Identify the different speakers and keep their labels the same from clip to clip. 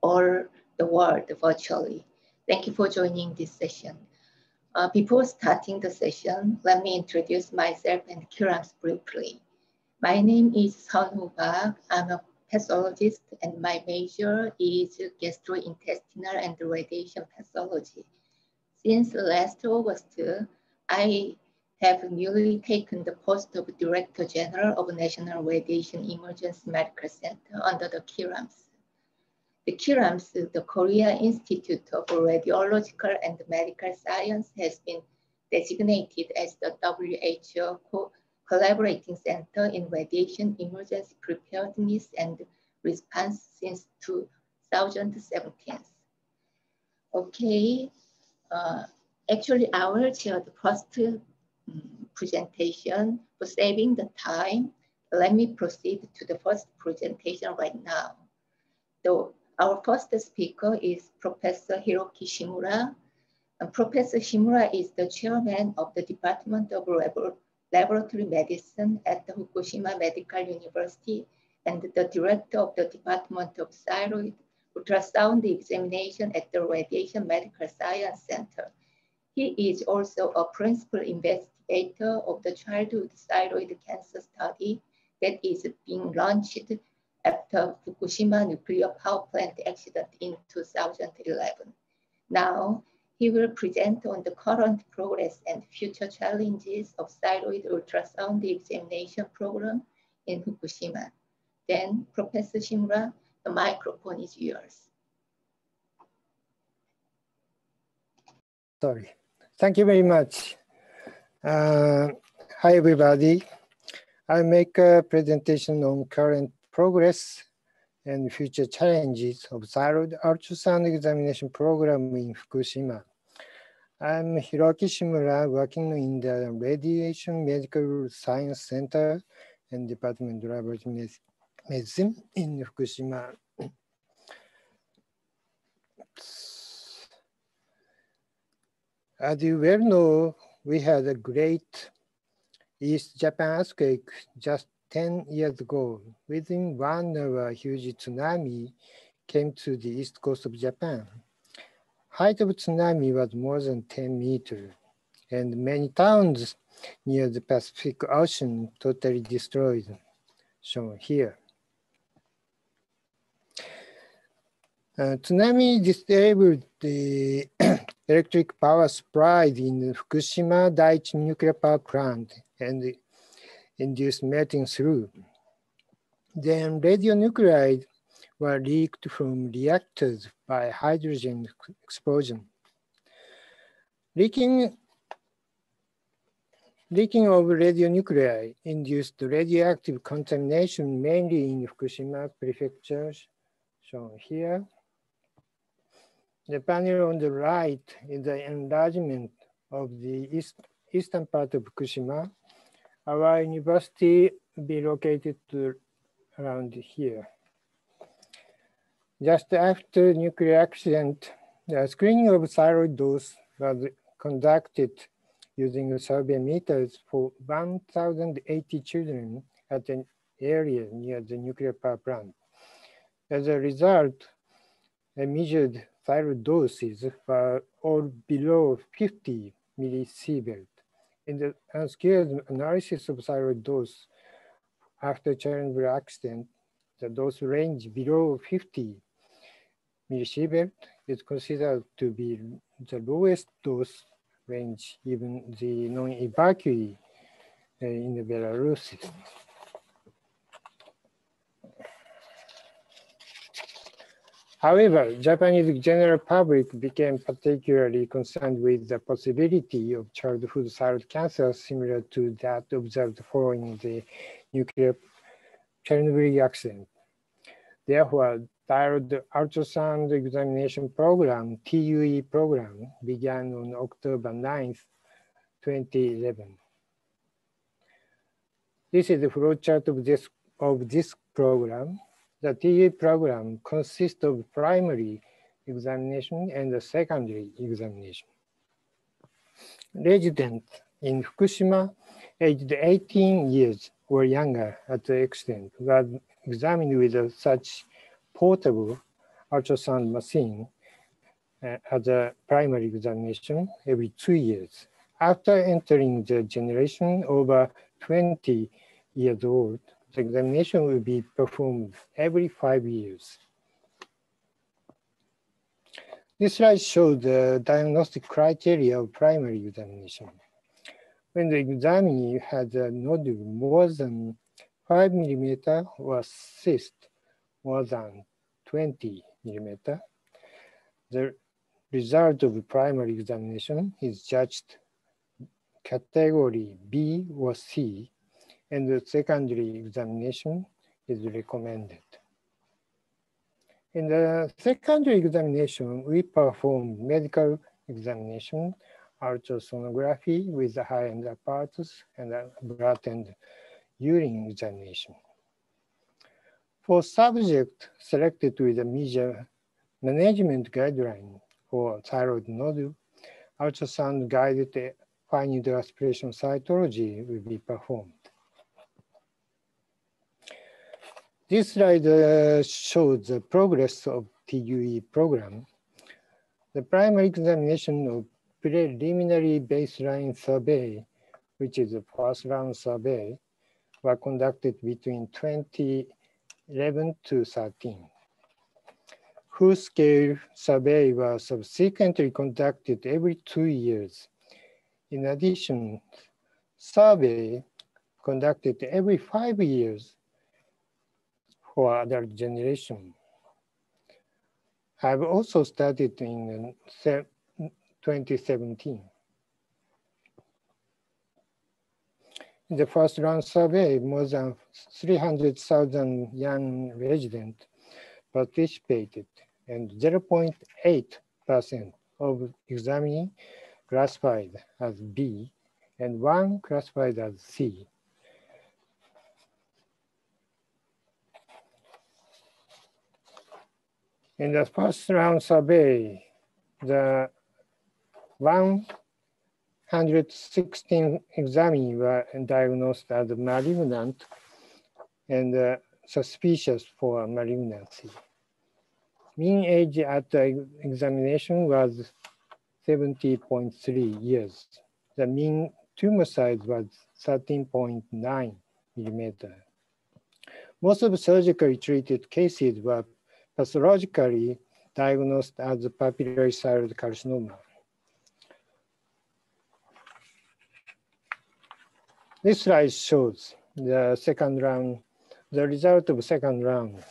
Speaker 1: all the world virtually. Thank you for joining this session. Uh, before starting the session, let me introduce myself and KIRAMS briefly. My name is Woo Park. I'm a pathologist and my major is gastrointestinal and radiation pathology. Since last August, I have newly taken the post of Director General of National Radiation Emergency Medical Center under the KIRAMS. The KIRAMS, the Korea Institute of Radiological and Medical Science has been designated as the WHO co collaborating center in radiation emergency preparedness and response since 2017. Okay, uh, actually I will share the first um, presentation for saving the time. Let me proceed to the first presentation right now. The our first speaker is Professor Hiroki Shimura. And Professor Shimura is the chairman of the Department of Laboratory Medicine at the Fukushima Medical University and the director of the Department of Thyroid Ultrasound Examination at the Radiation Medical Science Center. He is also a principal investigator of the childhood thyroid cancer study that is being launched after Fukushima nuclear power plant accident in 2011. Now, he will present on the current progress and future challenges of thyroid ultrasound examination program in Fukushima. Then, Professor Shimura, the microphone is yours.
Speaker 2: Sorry. Thank you very much. Uh, hi, everybody. I make a presentation on current progress and future challenges of thyroid ultrasound examination program in Fukushima. I'm Hiroki Shimura, working in the Radiation Medical Science Center and Department of Laboratory Medicine in Fukushima. As you well know, we had a great East Japan earthquake just 10 years ago, within one hour, a huge tsunami came to the east coast of Japan. Height of tsunami was more than 10 meters, and many towns near the Pacific Ocean totally destroyed, shown here. Uh, tsunami disabled the electric power supply in the Fukushima Daiichi nuclear power plant and induced melting through. Then radionuclide were leaked from reactors by hydrogen explosion. Leaking, leaking of radionuclide induced radioactive contamination mainly in Fukushima prefecture, shown here. The panel on the right is the enlargement of the east, eastern part of Fukushima our university be located around here. Just after nuclear accident, the screening of thyroid dose was conducted using survey meters for 1,080 children at an area near the nuclear power plant. As a result, the measured thyroid doses were all below 50 millisievert in the UNSCEAR analysis of thyroid dose after Chernobyl accident, the dose range below 50 millisievert is considered to be the lowest dose range, even the non-evacuee uh, in the Belarus. However, Japanese general public became particularly concerned with the possibility of childhood thyroid cancer similar to that observed following the nuclear Chernobyl accident. Therefore, thyroid ultrasound examination program, TUE program, began on October 9th, 2011. This is the flowchart of this, of this program. The TE program consists of primary examination and the secondary examination. Residents in Fukushima aged 18 years or younger at the accident were examined with such portable ultrasound machine uh, as a primary examination every two years. After entering the generation over 20 years old, examination will be performed every five years. This slide shows the diagnostic criteria of primary examination. When the examinee has a nodule more than 5 millimeter or cyst more than 20 millimeter, the result of the primary examination is judged category B or C, and the secondary examination is recommended. In the secondary examination, we perform medical examination, ultrasonography with the high-end apparatus, and blood and urine examination. For subject selected with a major management guideline for thyroid nodule, ultrasound guided fine needle aspiration cytology will be performed. This slide uh, shows the progress of TUE program. The primary examination of preliminary baseline survey, which is the first round survey, were conducted between 2011 to 13. Full-scale survey was subsequently conducted every two years. In addition, survey conducted every five years for adult generation. I've also started in 2017. In the first round survey, more than 300,000 young residents participated and 0.8% of examining classified as B and one classified as C. In the first round survey, the 116 examinees were diagnosed as malignant and uh, suspicious for malignancy. Mean age at the examination was 70.3 years. The mean tumor size was 13.9 millimeter. Most of the surgically treated cases were pathologically diagnosed as papillary thyroid carcinoma. This slide shows the second round, the result of second round.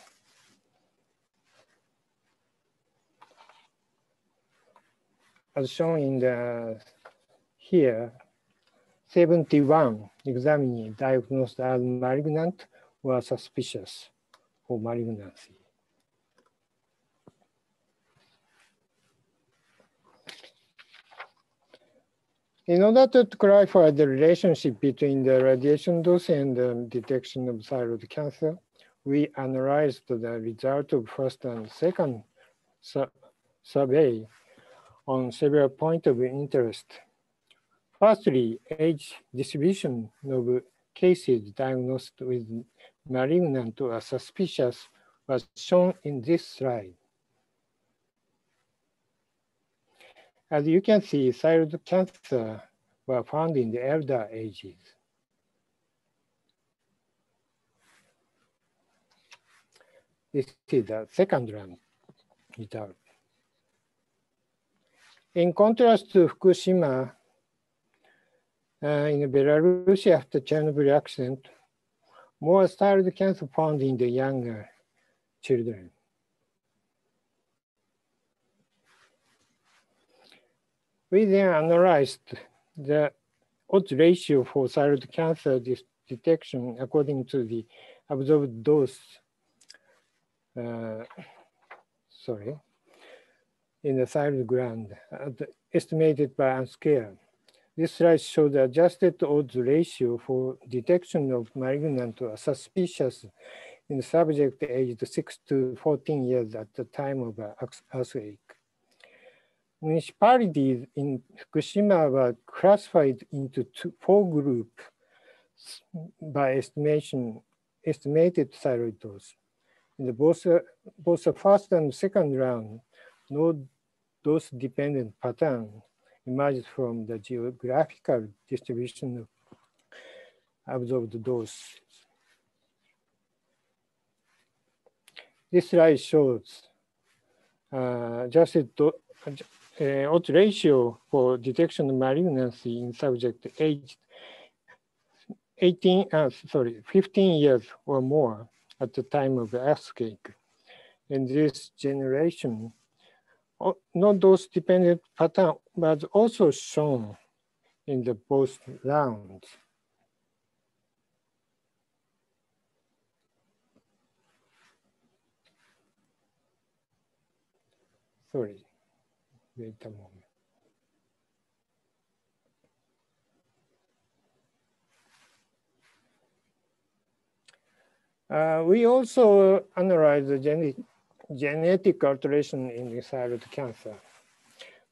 Speaker 2: as shown in the here, 71 examined diagnosed as malignant or suspicious for malignancy. In order to clarify the relationship between the radiation dose and the detection of thyroid cancer, we analyzed the result of first and second su survey on several points of interest. Firstly, age distribution of cases diagnosed with malignant or suspicious was shown in this slide. As you can see, thyroid cancer were found in the elder ages. This is the second round result. In contrast to Fukushima, uh, in Belarus after Chernobyl accident, more thyroid cancer found in the younger children. We then analyzed the odds ratio for thyroid cancer detection according to the observed dose, uh, sorry, in the thyroid gland, uh, estimated by UNSCEAR. This slide shows the adjusted odds ratio for detection of malignant or suspicious in subject aged 6 to 14 years at the time of earthquake. Municipalities in Fukushima were classified into two, four groups by estimation, estimated thyroid dose. In the both, both the first and second round, no dose-dependent pattern emerged from the geographical distribution of absorbed dose. This slide shows uh, adjusted uh, odds ratio for detection of malignancy in subject aged 18, uh, sorry, 15 years or more at the time of the earthquake. In this generation, not dose dependent pattern was also shown in the both rounds. Sorry, moment. Uh, we also analyze the genetic, genetic alteration in the thyroid cancer.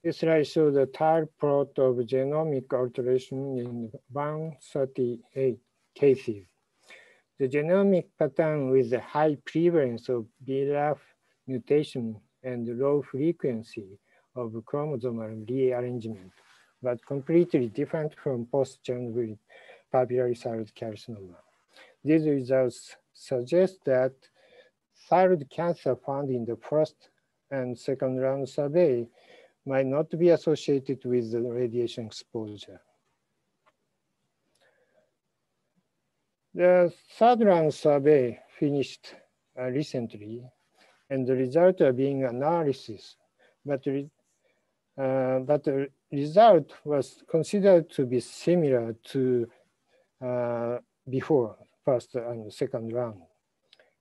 Speaker 2: This slide shows the tile plot of genomic alteration in 138 cases. The genomic pattern with a high prevalence of BRAF mutation and low frequency of chromosomal rearrangement, but completely different from post-Chernobyl papillary thyroid carcinoma. These results suggest that thyroid cancer found in the first and second round survey might not be associated with the radiation exposure. The third round survey finished uh, recently and the results are being analysis, but, uh, but the result was considered to be similar to uh, before first and second round.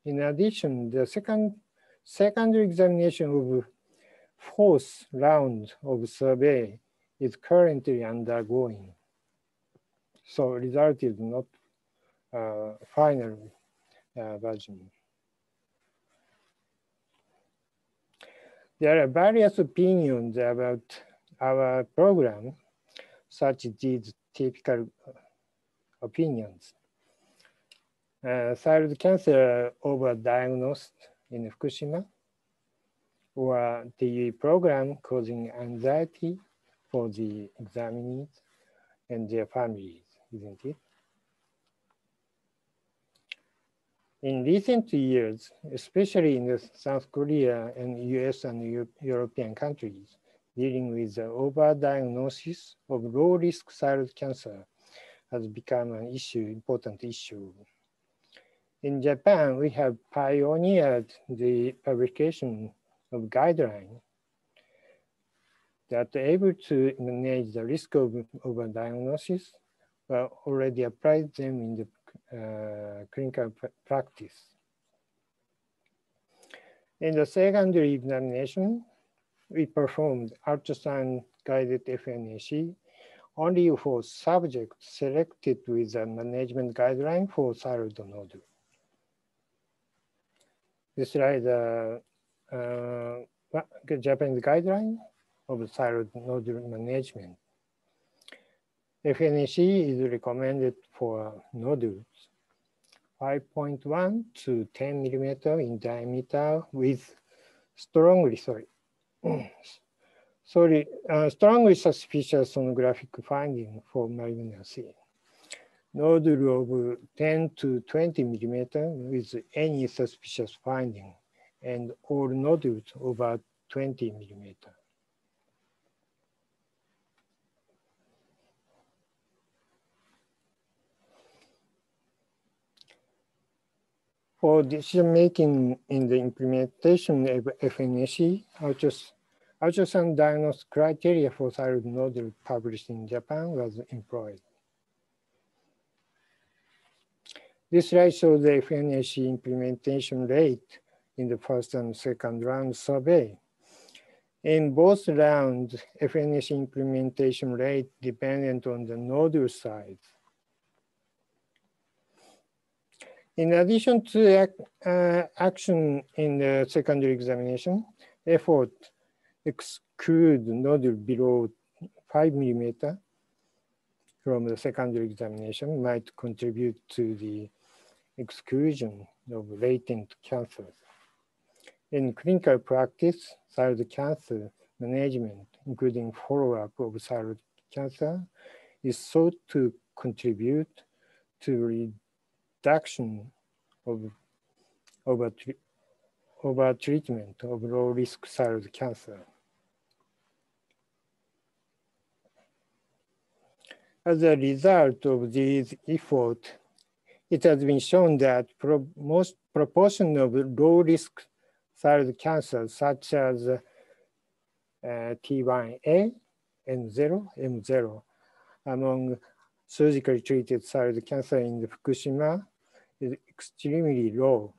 Speaker 2: In addition, the second secondary examination of fourth round of survey is currently undergoing. So result is not uh, final uh, version. There are various opinions about our program, such as these typical opinions. Uh, thyroid cancer overdiagnosed in Fukushima, or the program causing anxiety for the examinees and their families, isn't it? In recent years, especially in South Korea and US and Europe, European countries, dealing with the overdiagnosis of low-risk thyroid cancer has become an issue, important issue. In Japan, we have pioneered the publication of guidelines that are able to manage the risk of overdiagnosis, but already applied them in the clinical practice. In the secondary examination, we performed ultrasound guided FNAC only for subjects selected with a management guideline for thyroid nodule. This slide uh, uh, Japanese guideline of thyroid nodule management. FNAC is recommended for nodules 5.1 to 10 millimeter in diameter with strongly, sorry, sorry, uh, strongly suspicious sonographic finding for malignancy. Nodule of 10 to 20 millimeter with any suspicious finding and all nodules over 20 millimeter. For decision making in the implementation of FNAC, ultrasound diagnosis criteria for thyroid nodule published in Japan was employed. This slide shows the FNAC implementation rate in the first and second round survey. In both rounds, FNAC implementation rate dependent on the nodule size. In addition to uh, action in the secondary examination, effort exclude nodule below five millimeter from the secondary examination might contribute to the exclusion of latent cancers. In clinical practice, thyroid cancer management, including follow-up of thyroid cancer, is thought to contribute to reduction of over, over treatment of low-risk thyroid cancer. As a result of these efforts, it has been shown that pro most proportion of low-risk thyroid cancer, such as uh, T1A, N0, M0, among surgically treated thyroid cancer in Fukushima is extremely low.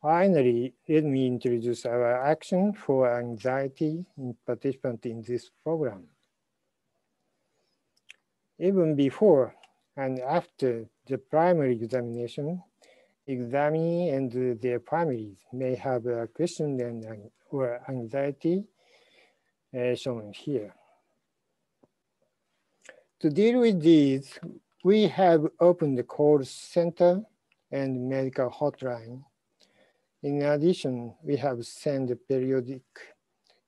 Speaker 2: Finally, let me introduce our action for anxiety in participants in this program. Even before and after the primary examination, examinee and their families may have a question and, or anxiety uh, shown here. To deal with these, we have opened the call center and medical hotline. In addition, we have sent periodic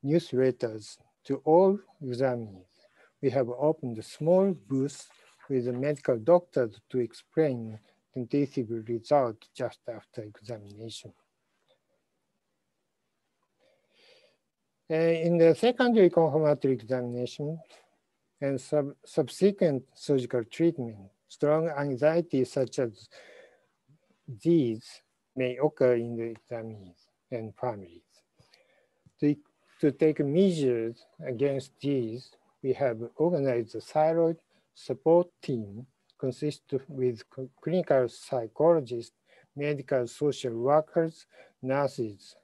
Speaker 2: newsletters to all examinees. We have opened a small booth with medical doctors to explain tentative result just after examination. Uh, in the secondary confirmatory examination, and sub subsequent surgical treatment, strong anxiety such as these may occur in the examinees and families. To, to take measures against these, we have organized a thyroid support team consisting with clinical psychologists, medical social workers, nurses,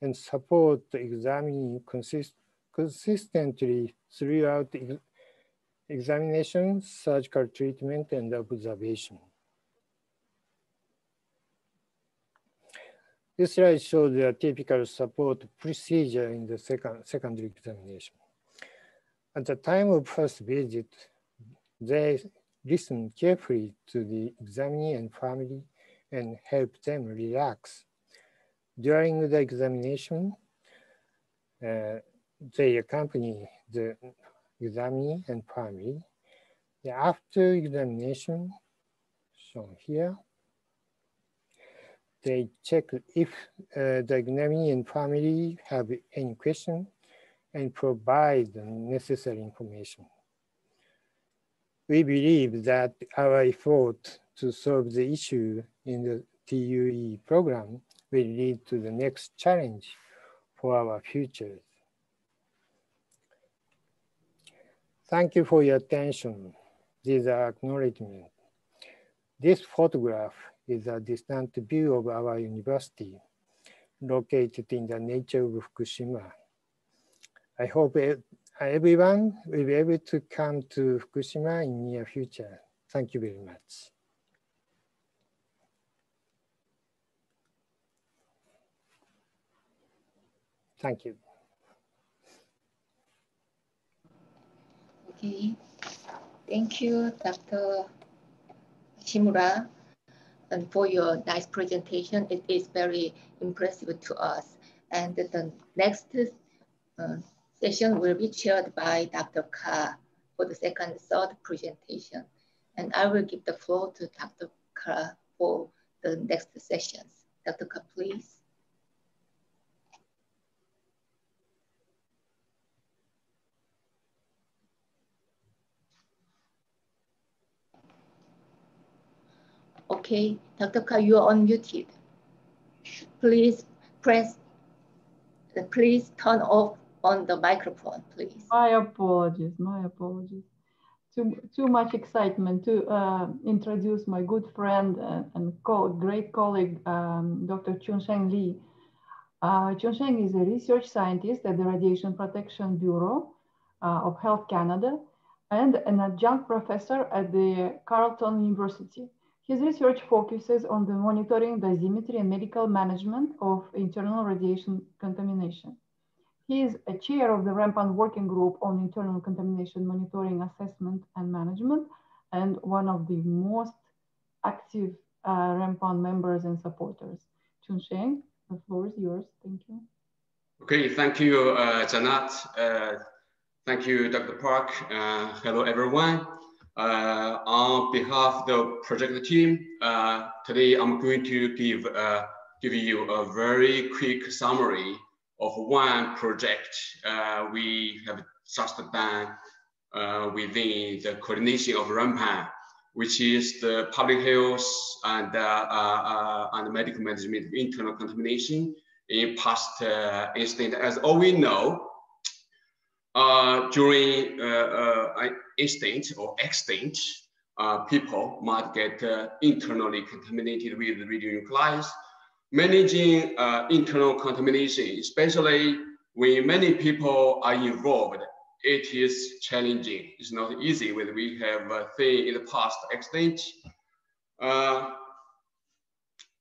Speaker 2: and support the examining consist consistently throughout examination, surgical treatment, and observation. This slide shows the typical support procedure in the second, secondary examination. At the time of first visit, they listen carefully to the examinee and family and help them relax. During the examination, uh, they accompany the examinee and family. After examination, shown here, they check if uh, the examinee and family have any question and provide the necessary information. We believe that our effort to solve the issue in the TUE program will lead to the next challenge for our future. Thank you for your attention. These are acknowledgements. This photograph is a distant view of our university located in the nature of Fukushima. I hope everyone will be able to come to Fukushima in near future. Thank you very much. Thank you.
Speaker 1: Okay, thank you, Dr. Shimura, and for your nice presentation. It is very impressive to us. And the next uh, session will be chaired by Dr. Carr for the second third presentation. And I will give the floor to Dr. Carr for the next sessions. Dr. Carr, please. Okay, Dr. Carr, you are unmuted. Please press, please turn off on the microphone, please.
Speaker 3: My apologies, my apologies. Too, too much excitement to uh, introduce my good friend and, and co great colleague, um, Dr. Chunsheng Li. Uh, Chunsheng is a research scientist at the Radiation Protection Bureau uh, of Health Canada and an adjunct professor at the Carleton University. His research focuses on the monitoring, dosimetry, and medical management of internal radiation contamination. He is a chair of the REMPAN Working Group on Internal Contamination Monitoring, Assessment, and Management, and one of the most active uh, members and supporters. Chunsheng, the floor is yours. Thank you.
Speaker 4: Okay, thank you, uh, Zhanat. Uh, thank you, Dr. Park. Uh, hello, everyone. Uh, on behalf of the project team, uh, today I'm going to give, uh, give you a very quick summary of one project uh, we have just done uh, within the coordination of REMPAN, which is the public health and, uh, and medical management of internal contamination in past incident. As all we know, during uh, instant or extinct, uh, people might get uh, internally contaminated with radionuclides managing uh, internal contamination, especially when many people are involved, it is challenging. It's not easy when we have a thing in the past extent. Uh,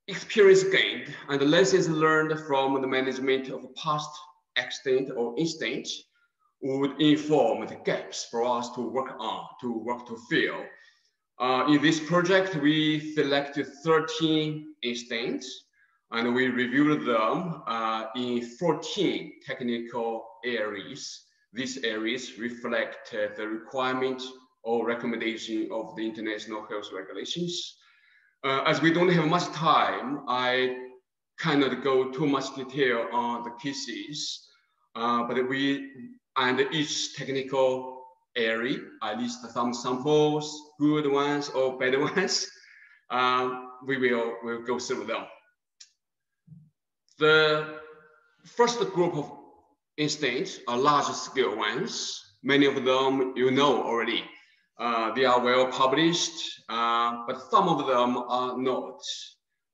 Speaker 4: experience gained and lessons learned from the management of past extent or instant would inform the gaps for us to work on, to work to fill. Uh, in this project, we selected 13 instances and we reviewed them uh, in 14 technical areas. These areas reflect uh, the requirement or recommendation of the international health regulations. Uh, as we don't have much time, I cannot go too much detail on the cases, uh, but we, and each technical area, at least some samples, good ones or bad ones, um, we will we'll go through them. The first group of instances are large scale ones. Many of them you know already. Uh, they are well published, uh, but some of them are not.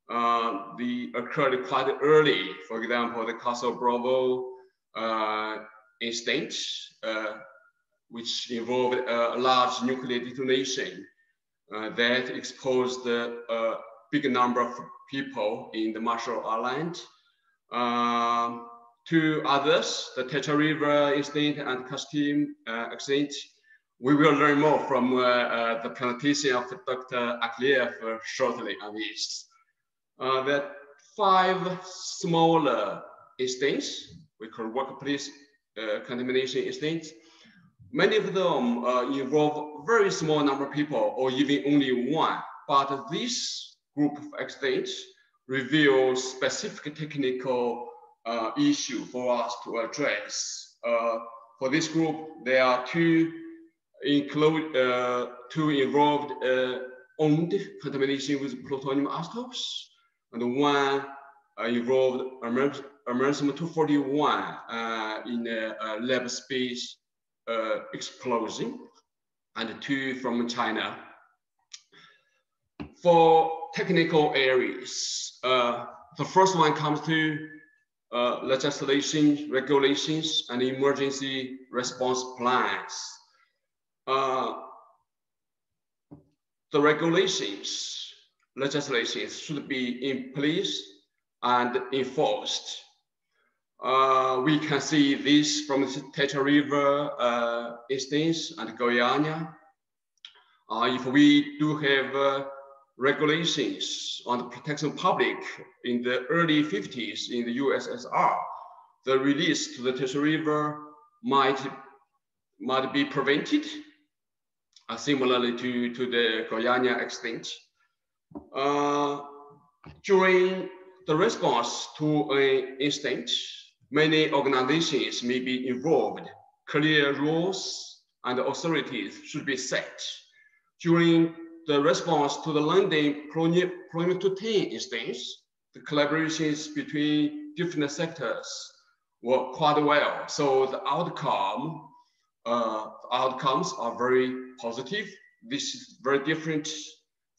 Speaker 4: Uh, they occurred quite early. For example, the Castle Bravo uh, incident, uh, which involved a large nuclear detonation uh, that exposed a big number of people in the Marshall Islands um, to others, the Techa River incident and Kyshtym uh, incident. We will learn more from uh, uh, the presentation of Dr. Akleyev uh, shortly on this. Uh, the five smaller incidents, we call workplace uh, contamination incidents. Many of them uh, involve very small number of people or even only one, but this group of accidents reveals specific technical uh, issue for us to address. Uh, for this group, there are two include uh, two involved uh, owned contamination with plutonium isotopes, and one uh, involved americium 241 uh, in a, lab space explosion, and two from China. For technical areas. Uh, the first one comes to uh, legislation, regulations, and emergency response plans. Uh, the regulations, legislations should be in place and enforced. Uh, we can see this from the Techa River uh, instance and Goiânia. Uh, if we do have uh, regulations on the protection public in the early 50s in the USSR, the release to the Techa River might, might be prevented, uh, similarly to, to the Goiânia extinct. Uh, during the response to an incident, many organizations may be involved. Clear rules and authorities should be set. During the response to the London Polonium 210 instance, the collaborations between different sectors were quite well. So the outcome, uh, outcomes are very positive. This is very different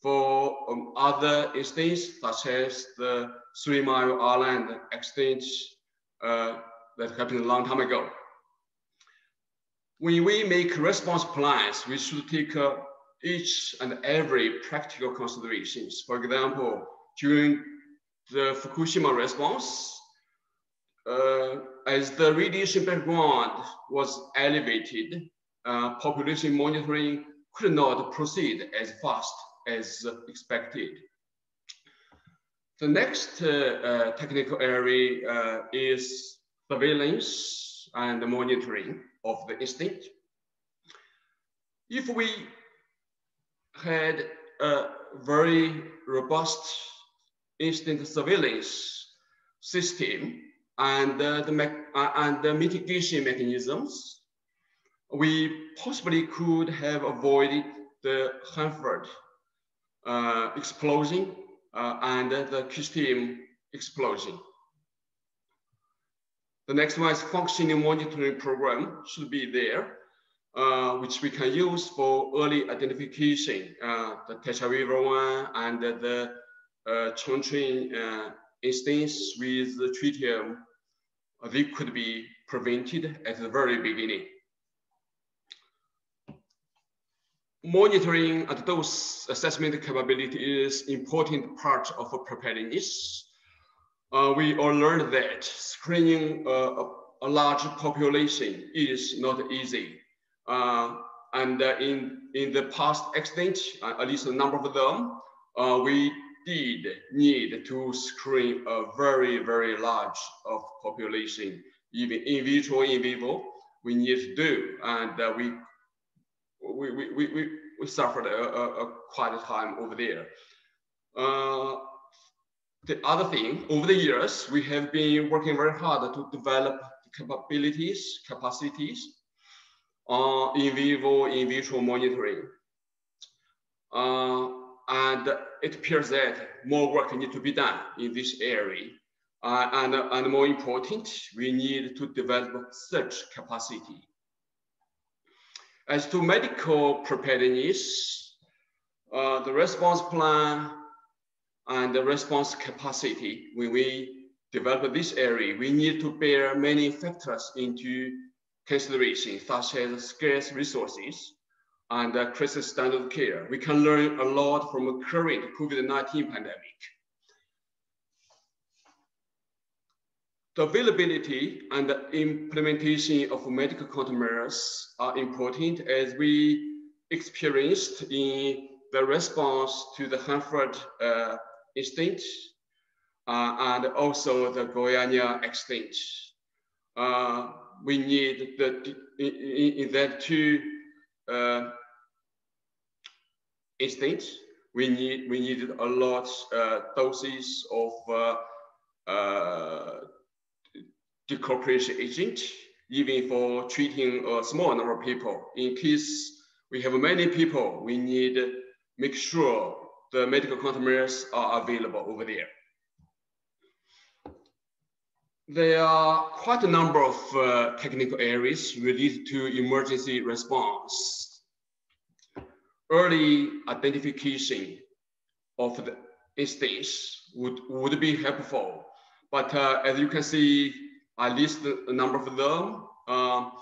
Speaker 4: for um, other instances, such as the Three Mile Island exchange uh, that happened a long time ago. When we make response plans, we should take uh, each and every practical considerations. For example, during the Fukushima response, uh, as the radiation background was elevated, uh, population monitoring could not proceed as fast as expected. The next uh, uh, technical area uh, is surveillance and monitoring of the instinct. If we had a very robust instinct surveillance system and, uh, the, uh, and the mitigation mechanisms, we possibly could have avoided the Hanford uh, explosion and the Keystone explosion. The next one is functioning monitoring program should be there, uh, which we can use for early identification, uh, the one and the uh, Chongqing uh, instance with the tritium, uh, they could be prevented at the very beginning. Monitoring and dose assessment capability is important part of preparedness. Uh, we all learned that screening uh, a, large population is not easy. Uh, and uh, in, in the past accident, uh, at least a number of them, we did need to screen a very, very large of population, even in vitro, in vivo, we need to do. And we we, we, we, we suffered a, a, a quite a time over there. Uh, the other thing, over the years, we have been working very hard to develop capabilities, capacities uh, in vivo, in vitro monitoring. Uh, and it appears that more work needs to be done in this area. Uh, and, and more important, we need to develop such capacity as to medical preparedness, uh, the response plan and the response capacity, when we develop this area, we need to bear many factors into consideration, such as scarce resources and uh, crisis standard of care. We can learn a lot from the current COVID-19 pandemic. The availability and the implementation of medical countermeasures are important as we experienced in the response to the Hanford uh, incident uh, and also the Goiânia accident. Uh, we need the, in, in that two uh, incidents, we need we needed a lot uh, doses of decorporation agent, even for treating a small number of people. In case we have many people, we need to make sure the medical countermeasures are available over there. There are quite a number of uh, technical areas related to emergency response. Early identification of the instance would, would be helpful. But uh, as you can see I list a number of them. Um,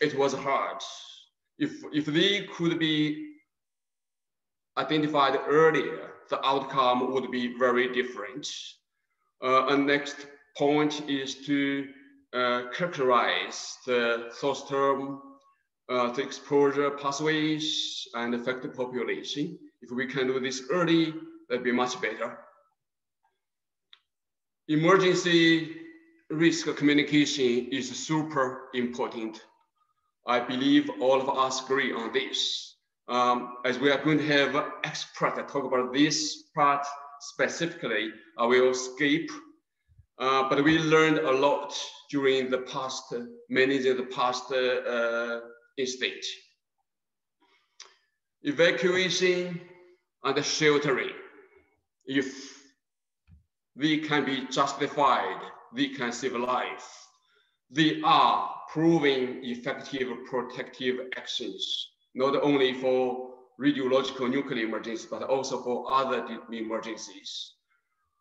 Speaker 4: it was hard. If, if they could be identified earlier, the outcome would be very different. Uh, and next point is to uh, characterize the source term, uh, the exposure pathways, and affected population. If we can do this early, that'd be much better. Emergency risk communication is super important. I believe all of us agree on this. Um, as we are going to have expert talk about this part specifically, I will skip. Uh, but we learned a lot during the past, managing the past uh, incident. Evacuation and sheltering, if they can be justified they can save life. They are proving effective protective actions, not only for radiological nuclear emergencies, but also for other emergencies.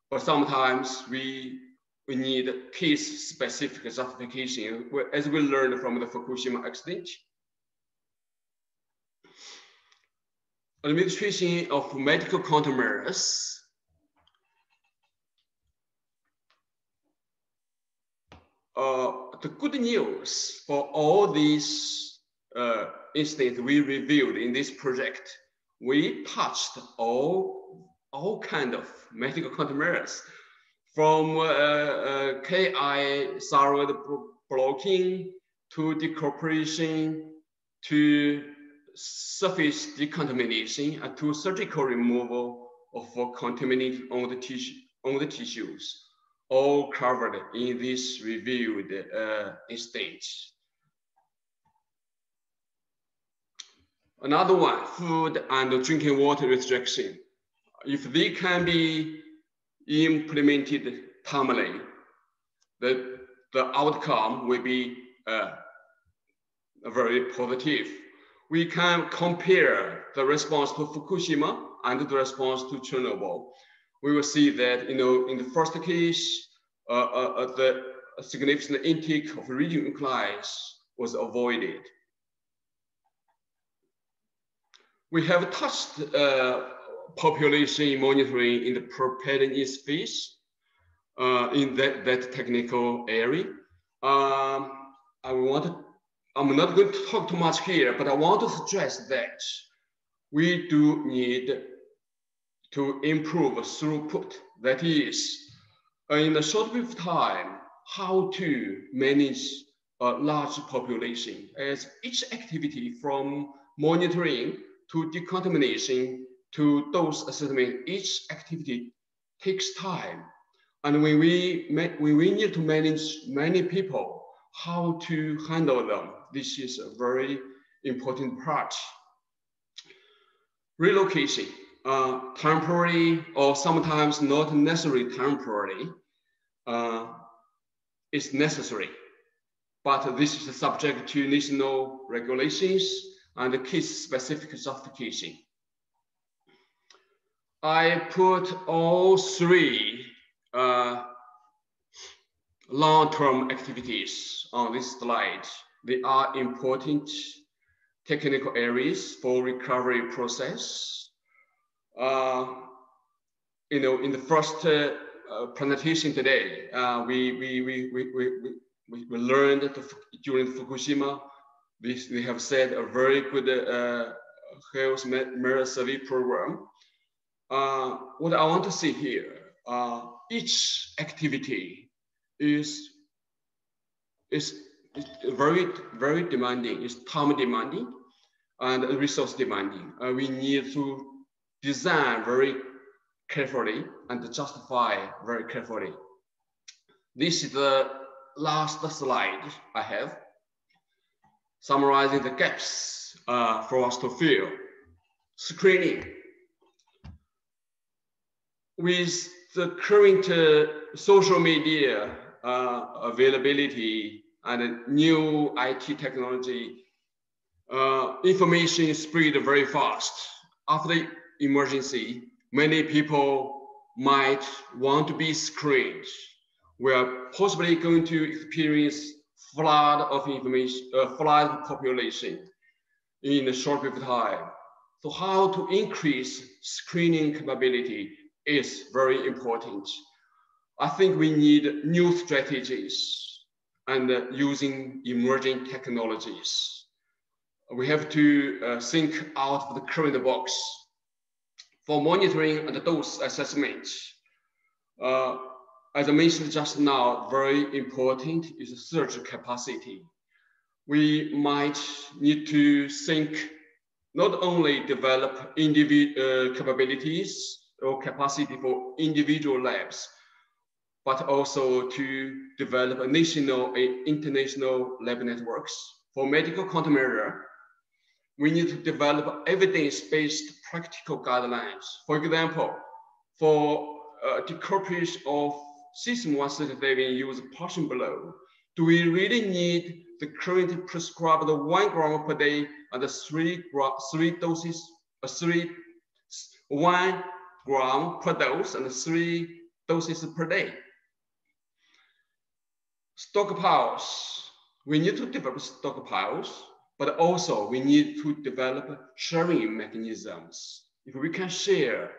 Speaker 4: But sometimes we, we need case-specific justification, as we learned from the Fukushima accident. Administration of medical countermeasures the good news for all these uh, we reviewed in this project, we touched all all kind of medical contaminants from uh, uh, Ki thyroid blocking to decorporation to surface decontamination and to surgical removal of contaminants on the tissue on the tissues, all covered in this reviewed uh, stage. Another one, food and drinking water restriction. If they can be implemented timely, the, the outcome will be uh, very positive. We can compare the response to Fukushima and the response to Chernobyl. We will see that, you know, in the first case, uh, uh, uh the significant intake of radionuclides was avoided. We have touched uh, population monitoring in the preparedness phase uh, in that, that technical area. Um, I want to, I'm not going to talk too much here, but I want to stress that we do need to improve throughput. That is, in a short period of time, how to manage a large population as each activity from monitoring to decontamination to dose assessment, each activity takes time. And when we, when we need to manage many people, how to handle them, this is a very important part. Relocation, uh, temporary or sometimes not necessarily temporary, uh, is necessary. But this is subject to national regulations and the case-specific justification. I put all three uh, long-term activities on this slide. They are important technical areas for recovery process. Uh, you know, in the first uh, uh, presentation today, we, we, we, we, we, we, learned that during Fukushima, we, we have set a very good health mirror survey program. Uh, what I want to see here, uh, each activity is, is, is very, very demanding, it's time demanding and resource demanding. Uh, we need to design very carefully and justify very carefully. This is the last slide I have, summarizing the gaps uh, for us to fill. Screening. With the current uh, social media uh, availability and new IT technology, uh, information spread very fast. After emergency, many people might want to be screened. We are possibly going to experience flood of information, uh, flood population in a short period of time. So how to increase screening capability is very important. I think we need new strategies and uh, using emerging technologies. We have to uh, think out of the current box. For monitoring and dose assessment, uh, as I mentioned just now, very important is search capacity. We might need to think not only develop individual uh, capabilities or capacity for individual labs, but also to develop national and international lab networks. For medical countermeasure, we need to develop evidence-based practical guidelines. For example, for uh, decorporation of cesium 137 use Prussian blue, do we really need the current prescribed one gram per day and three, three doses, uh, three, one gram per dose and three doses per day? Stockpiles, we need to develop stockpiles, but also we need to develop sharing mechanisms. If we can share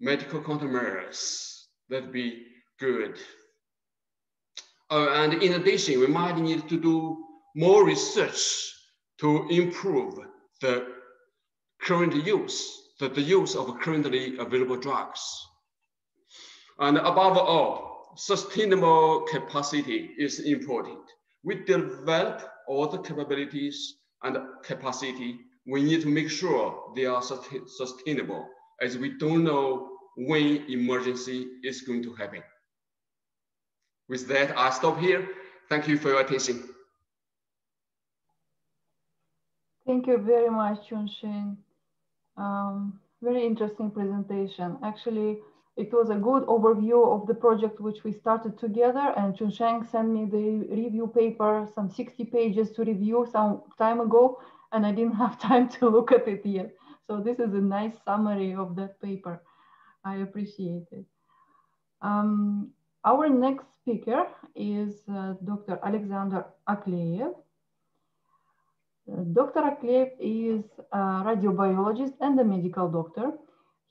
Speaker 4: medical countermeasures, that'd be good. Uh, and in addition, we might need to do more research to improve the current use the, the use of currently available drugs. And above all, sustainable capacity is important. We develop all the capabilities and capacity. We need to make sure they are sustainable as we don't know when emergency is going to happen. With that, I stop here. Thank you for your attention.
Speaker 3: Thank you very much, Chun Um, very interesting presentation. Actually, it was a good overview of the project which we started together and Chunsheng sent me the review paper, some 60 pages to review some time ago, and I didn't have time to look at it yet. So this is a nice summary of that paper. I appreciate it. Um, our next speaker is uh, Dr. Alexander Akleyev. Uh, Dr. Akleyev is a radiobiologist and a medical doctor.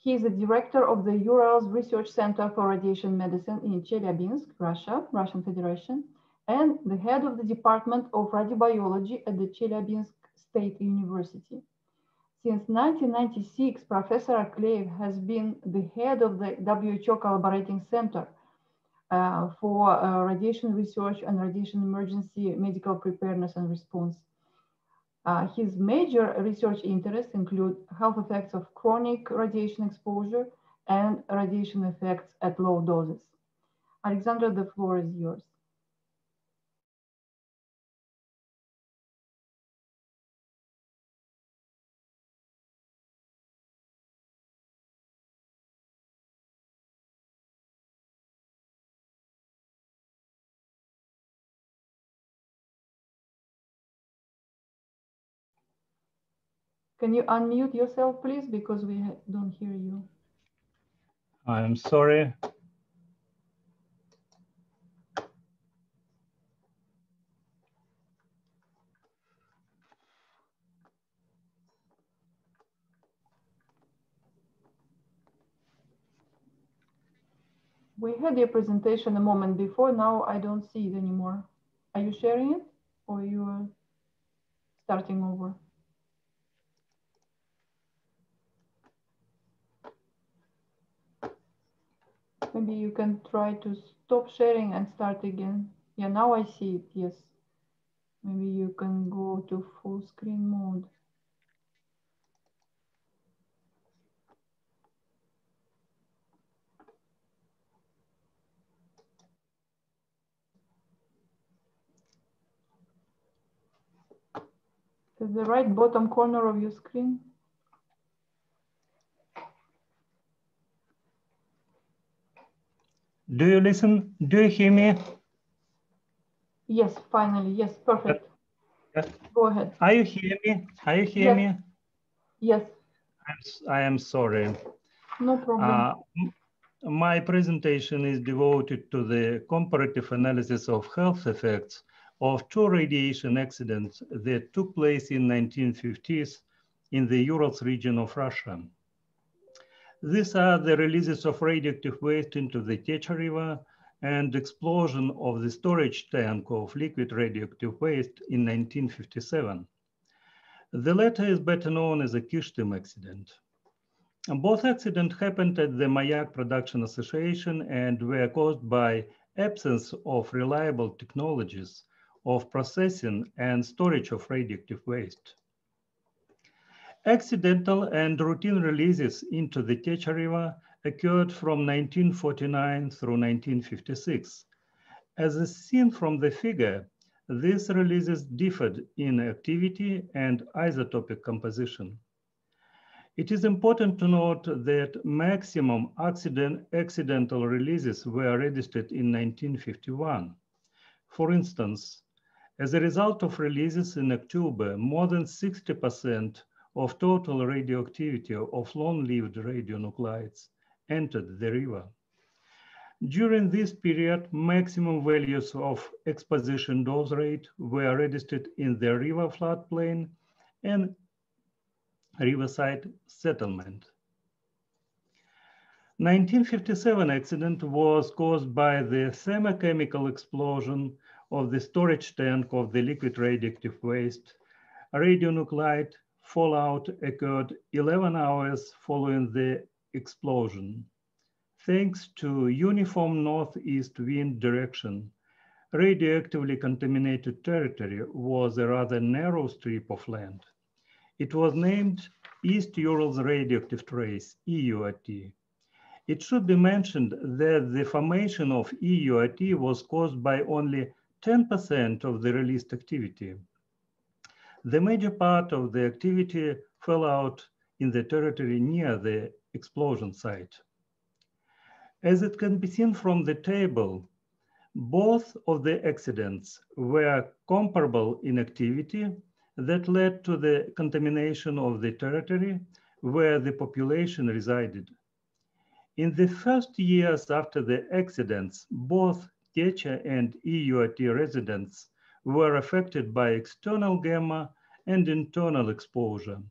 Speaker 3: He is the director of the Urals Research Center for Radiation Medicine in Chelyabinsk, Russia, Russian Federation, and the head of the Department of Radiobiology at the Chelyabinsk State University. Since 1996, Professor Akleyev has been the head of the WHO Collaborating Center uh, for uh, Radiation Research and Radiation Emergency Medical Preparedness and Response. Uh, his major research interests include health effects of chronic radiation exposure and radiation effects at low doses. Alexandra, the floor is yours. Can you unmute yourself, please, because we don't hear you.
Speaker 5: I'm sorry.
Speaker 3: We had your presentation a moment before. Now I don't see it anymore. Are you sharing it or you are starting over? Maybe you can try to stop sharing and start again. Yeah, now I see it, yes. Maybe you can go to full screen mode. At the right bottom corner of your screen.
Speaker 5: Do you listen? Do you hear me?
Speaker 3: Yes, finally. Yes, perfect. Yes. Go ahead.
Speaker 5: Are you hear me? Are you hear
Speaker 3: yes.
Speaker 5: me?
Speaker 3: Yes.
Speaker 5: I'm, I am sorry.
Speaker 3: No problem.
Speaker 5: Uh, my presentation is devoted to the comparative analysis of health effects of two radiation accidents that took place in 1950s in the Urals region of Russia. These are the releases of radioactive waste into the Techa River and explosion of the storage tank of liquid radioactive waste in 1957. The latter is better known as the Kyshtym accident. Both accidents happened at the Mayak Production Association and were caused by absence of reliable technologies of processing and storage of radioactive waste. Accidental and routine releases into the Techa River occurred from 1949 through 1956. As is seen from the figure, these releases differed in activity and isotopic composition. It is important to note that maximum accident, accidental releases were registered in 1951. For instance, as a result of releases in October, more than 60% of total radioactivity of long-lived radionuclides entered the river. During this period, maximum values of exposition dose rate were registered in the river floodplain and riverside settlement. 1957 accident was caused by the thermochemical explosion of the storage tank of the liquid radioactive waste radionuclide fallout occurred 11 hours following the explosion. Thanks to uniform northeast wind direction, radioactively contaminated territory was a rather narrow strip of land. It was named East Urals Radioactive Trace, EURT. It should be mentioned that the formation of EURT was caused by only 10% of the released activity. The major part of the activity fell out in the territory near the explosion site. As it can be seen from the table, both of the accidents were comparable in activity that led to the contamination of the territory where the population resided. In the first years after the accidents, both Techa and EURT residents were affected by external gamma and internal exposure,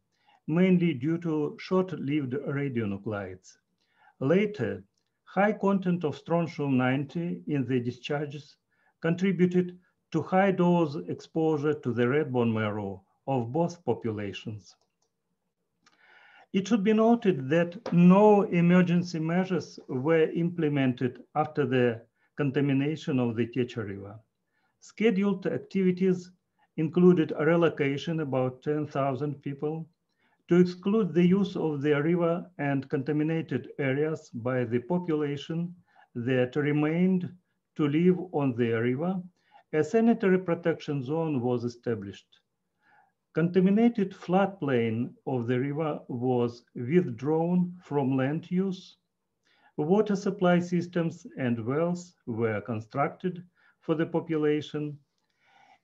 Speaker 5: mainly due to short-lived radionuclides. Later, high content of strontium-90 in the discharges contributed to high dose exposure to the red bone marrow of both populations. It should be noted that no emergency measures were implemented after the contamination of the Techa River. Scheduled activities included a relocation about 10,000 people to exclude the use of the river and contaminated areas by the population that remained to live on the river a sanitary protection zone was established. Contaminated floodplain of the river was withdrawn from land use. Water supply systems and wells were constructed for the population.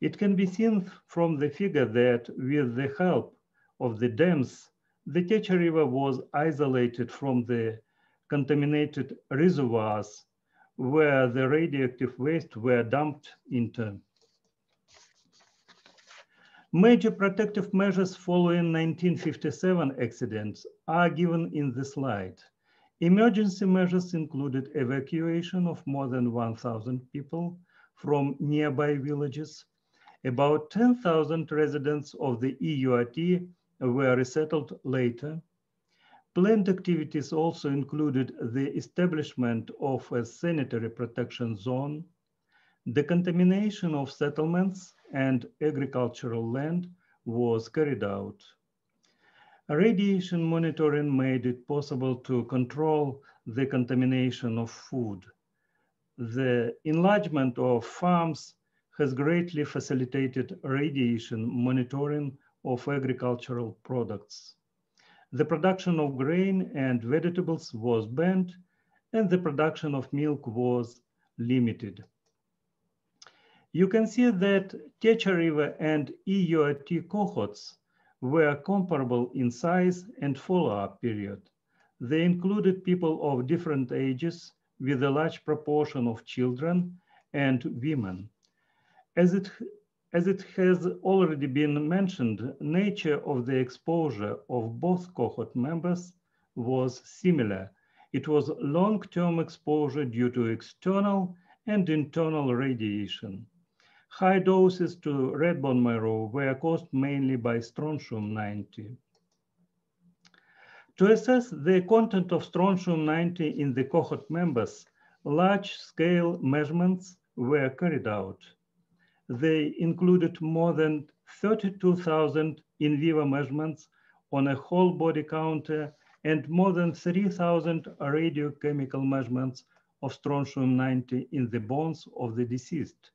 Speaker 5: It can be seen from the figure that with the help of the dams, the Techa River was isolated from the contaminated reservoirs where the radioactive waste were dumped into. Major protective measures following 1957 accidents are given in the slide. Emergency measures included evacuation of more than 1,000 people from nearby villages. About 10,000 residents of the EURT were resettled later. Planned activities also included the establishment of a sanitary protection zone, the contamination of settlements and agricultural land was carried out. Radiation monitoring made it possible to control the contamination of food. The enlargement of farms has greatly facilitated radiation monitoring of agricultural products the production of grain and vegetables was banned and the production of milk was limited. You can see that Techa River and EURT cohorts were comparable in size and follow-up period. They included people of different ages with a large proportion of children and women. As it as it has already been mentioned, nature of the exposure of both cohort members was similar. It was long-term exposure due to external and internal radiation. High doses to red bone marrow were caused mainly by strontium-90. To assess the content of strontium-90 in the cohort members, large-scale measurements were carried out they included more than 32,000 in vivo measurements on a whole body counter and more than 3,000 radiochemical measurements of strontium-90 in the bones of the deceased.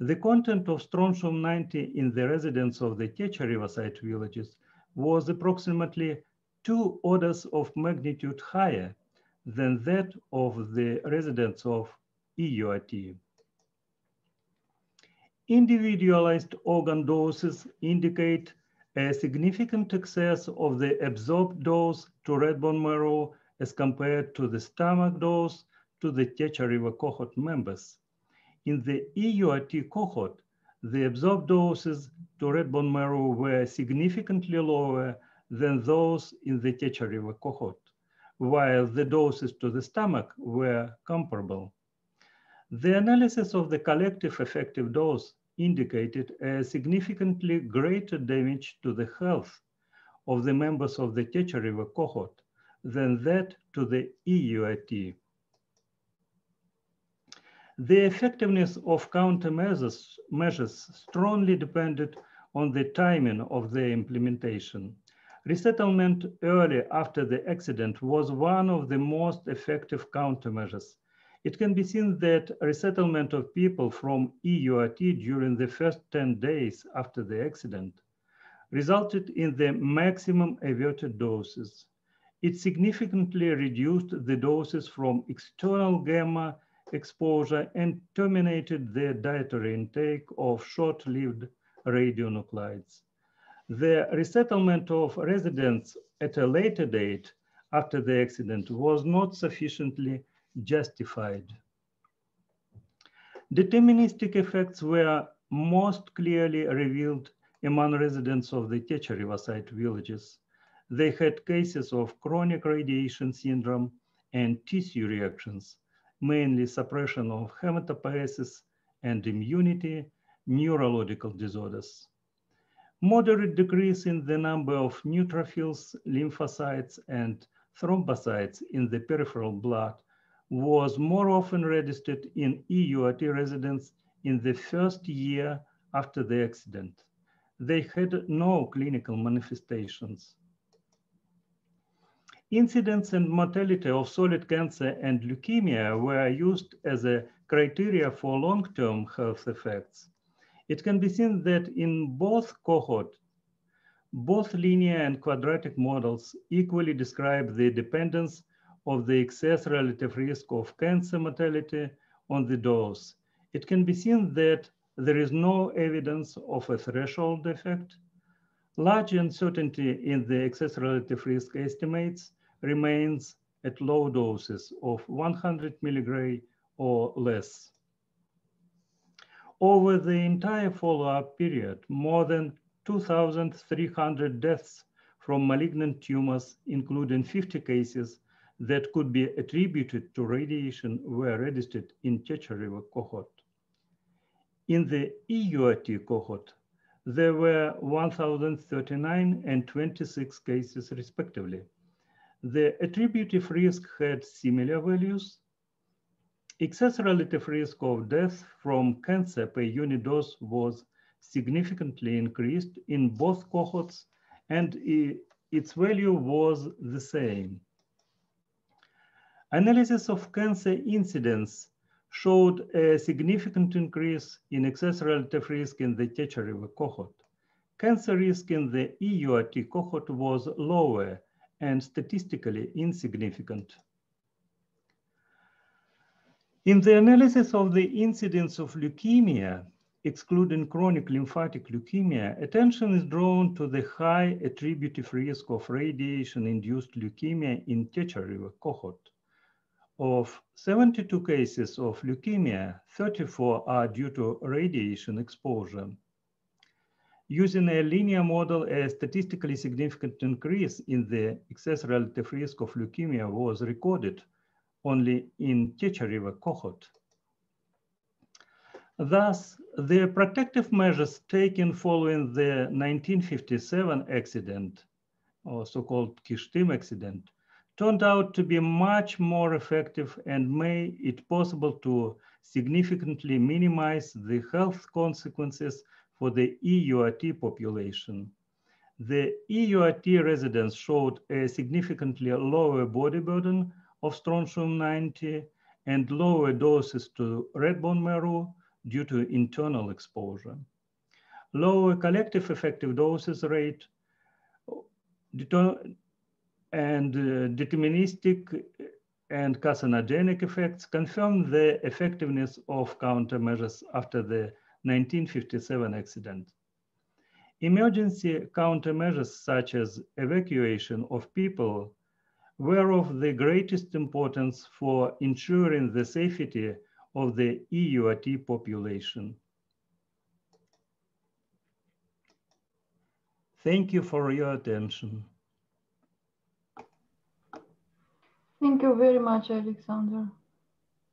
Speaker 5: The content of strontium-90 in the residents of the Techa Riverside villages was approximately two orders of magnitude higher than that of the residents of EURT. Individualized organ doses indicate a significant excess of the absorbed dose to red bone marrow as compared to the stomach dose to the Techa River cohort members. In the EURT cohort, the absorbed doses to red bone marrow were significantly lower than those in the Techa River cohort, while the doses to the stomach were comparable. The analysis of the collective effective dose indicated a significantly greater damage to the health of the members of the Techa River cohort than that to the EURT. The effectiveness of countermeasures measures strongly depended on the timing of their implementation. Resettlement early after the accident was one of the most effective countermeasures. It can be seen that resettlement of people from EURT during the first 10 days after the accident resulted in the maximum averted doses. It significantly reduced the doses from external gamma exposure and terminated the dietary intake of short-lived radionuclides. The resettlement of residents at a later date after the accident was not sufficiently justified. Deterministic effects were most clearly revealed among residents of the Techa River site villages. They had cases of chronic radiation syndrome and tissue reactions, mainly suppression of hematopoiesis and immunity, neurological disorders. Moderate decrease in the number of neutrophils, lymphocytes, and thrombocytes in the peripheral blood was more often registered in EURT residents in the first year after the accident. They had no clinical manifestations. Incidence and mortality of solid cancer and leukemia were used as a criteria for long-term health effects. It can be seen that in both cohort, both linear and quadratic models equally describe the dependence of the excess relative risk of cancer mortality on the dose. It can be seen that there is no evidence of a threshold effect. Large uncertainty in the excess relative risk estimates remains at low doses of 100 milligray or less. Over the entire follow-up period, more than 2,300 deaths from malignant tumors, including 50 cases that could be attributed to radiation were registered in Techa River cohort. In the EURT cohort, there were 1,039 and 26 cases respectively. The attributive risk had similar values. Excess relative risk of death from cancer per unit dose was significantly increased in both cohorts and its value was the same. Analysis of cancer incidence showed a significant increase in excess relative risk in the Techa cohort. Cancer risk in the EURT cohort was lower and statistically insignificant. In the analysis of the incidence of leukemia, excluding chronic lymphatic leukemia, attention is drawn to the high attributive risk of radiation-induced leukemia in River cohort. Of 72 cases of leukemia, 34 are due to radiation exposure. Using a linear model, a statistically significant increase in the excess relative risk of leukemia was recorded only in Techa River cohort. Thus, the protective measures taken following the 1957 accident, or so-called Kyshtym accident, turned out to be much more effective and made it possible to significantly minimize the health consequences for the EURT population. The EURT residents showed a significantly lower body burden of strontium-90 and lower doses to red bone marrow due to internal exposure. Lower collective effective doses rate and uh, deterministic and carcinogenic effects confirm the effectiveness of countermeasures after the 1957 accident. Emergency countermeasures such as evacuation of people were of the greatest importance for ensuring the safety of the EURT population. Thank you for your attention.
Speaker 3: Thank you very much, Alexander.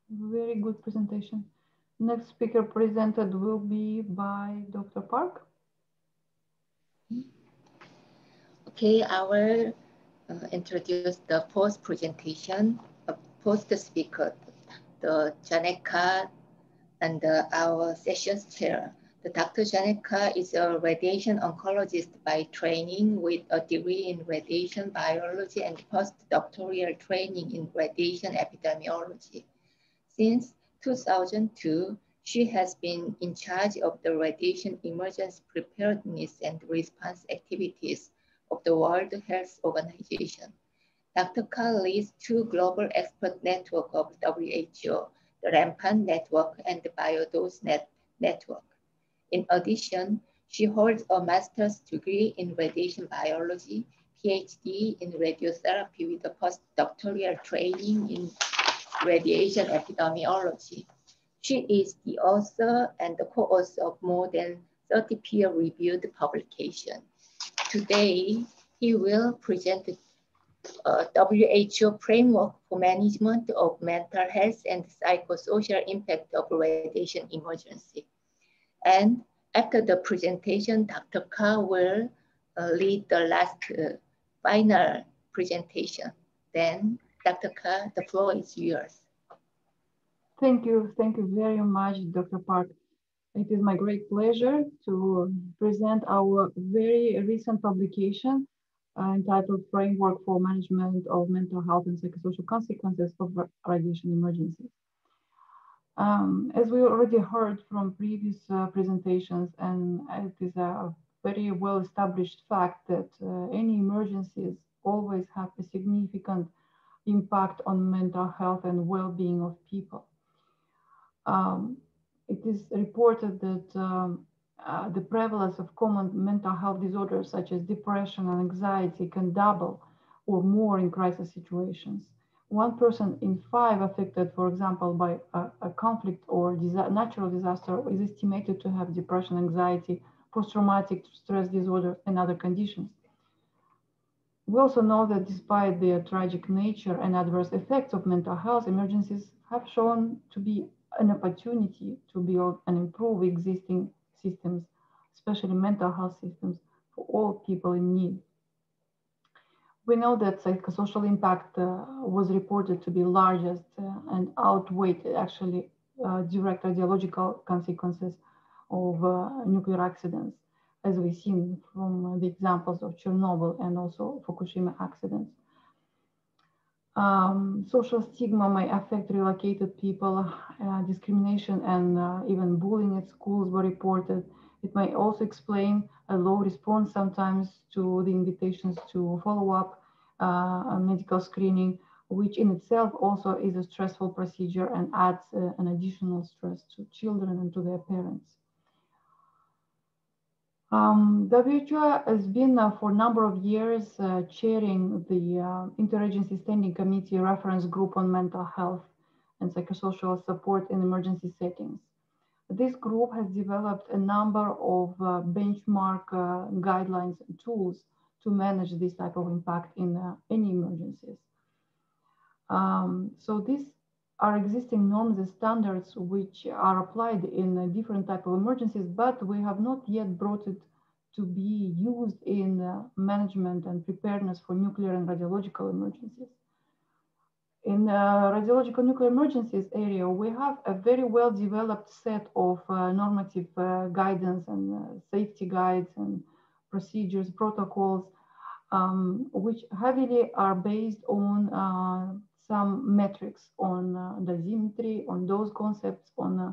Speaker 3: Very good presentation. Next speaker presented will be by Dr. Park.
Speaker 1: Okay, I will uh, introduce the first presentation of post speaker, the Zhanat Carr and uh, our sessions chair. The Dr. Zhanat Carr is a radiation oncologist by training with a degree in radiation biology and postdoctoral training in radiation epidemiology. Since 2002, she has been in charge of the radiation emergency preparedness and response activities of the World Health Organization. Dr. Carr leads two global expert network of WHO, the REMPAN Network and the BioDose Net Network. In addition, she holds a master's degree in radiation biology, PhD in radiotherapy with a postdoctoral training in radiation epidemiology. She is the author and the co-author of more than 30 peer-reviewed publications. Today, he will present the uh, WHO framework for management of mental health and psychosocial impact of radiation emergency. And after the presentation, Dr. Carr will uh, lead the last uh, final presentation. Then, Dr. Carr, the floor is yours.
Speaker 3: Thank you. Thank you very much, Dr. Park. It is my great pleasure to present our very recent publication uh, entitled Framework for Management of Mental Health and Psychosocial Consequences of Radiation Emergencies. Um, as we already heard from previous uh, presentations, and it is a very well established fact that uh, any emergencies always have a significant impact on mental health and well-being of people. Um, it is reported that um, uh, the prevalence of common mental health disorders such as depression and anxiety can double or more in crisis situations one person in five affected, for example, by a, a conflict or natural disaster is estimated to have depression, anxiety, post-traumatic stress disorder, and other conditions. We also know that despite their tragic nature and adverse effects of mental health, emergencies have shown to be an opportunity to build and improve existing systems, especially mental health systems for all people in need. We know that psychosocial impact uh, was reported to be largest uh, and outweighed actually uh, direct radiological consequences of uh, nuclear accidents, as we've seen from the examples of Chernobyl and also Fukushima accidents. Um, social stigma may affect relocated people, uh, discrimination and uh, even bullying at schools were reported. It may also explain a low response sometimes to the invitations to follow up uh, medical screening, which in itself also is a stressful procedure and adds uh, an additional stress to children and to their parents. Um, WHO has been uh, for a number of years uh, chairing the uh, Interagency Standing Committee reference group on mental health and psychosocial support in emergency settings. This group has developed a number of uh, benchmark uh, guidelines and tools to manage this type of impact in uh, any emergencies. Um, so these are existing norms and standards which are applied in different type of emergencies, but we have not yet brought it to be used in uh, management and preparedness for nuclear and radiological emergencies. In uh, radiological nuclear emergencies area, we have a very well developed set of uh, normative uh, guidance and uh, safety guides and procedures, protocols, um, which heavily are based on uh, some metrics on uh, dosimetry, on those concepts, on uh,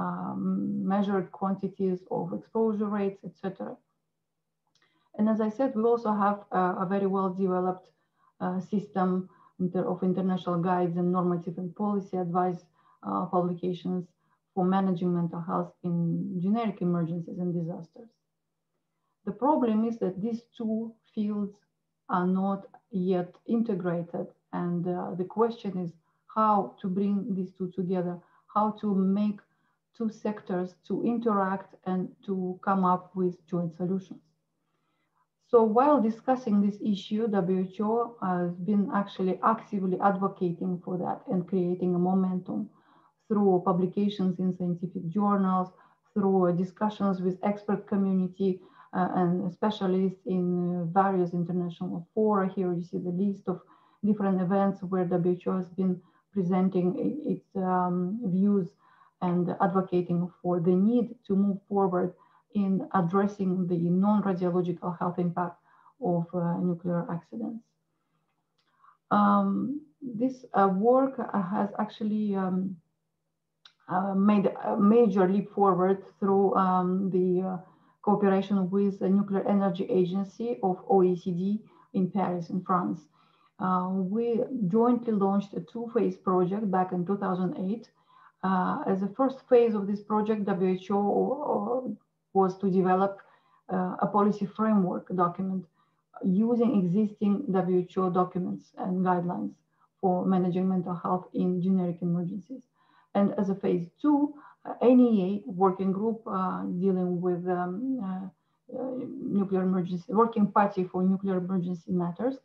Speaker 3: um, measured quantities of exposure rates, etc. And as I said, we also have a, a very well developed uh, system of international guides and normative and policy advice uh, publications for managing mental health in generic emergencies and disasters. The problem is that these two fields are not yet integrated. And uh, the question is how to bring these two together, how to make two sectors to interact and to come up with joint solutions. So while discussing this issue, WHO has been actually actively advocating for that and creating a momentum through publications in scientific journals, through discussions with expert community uh, and specialists in various international fora. Here you see the list of different events where WHO has been presenting its um, views and advocating for the need to move forward in addressing the non-radiological health impact of uh, nuclear accidents. Um, this uh, work has actually um, uh, made a major leap forward through um, the uh, cooperation with the Nuclear Energy Agency of OECD in Paris, in France. Uh, we jointly launched a two-phase project back in 2008. Uh, as a first phase of this project, WHO was to develop uh, a policy framework document using existing WHO documents and guidelines for managing mental health in generic emergencies. And as a phase two, uh, NEA working group uh, dealing with um, uh, uh, nuclear emergency, working party for nuclear emergency matters,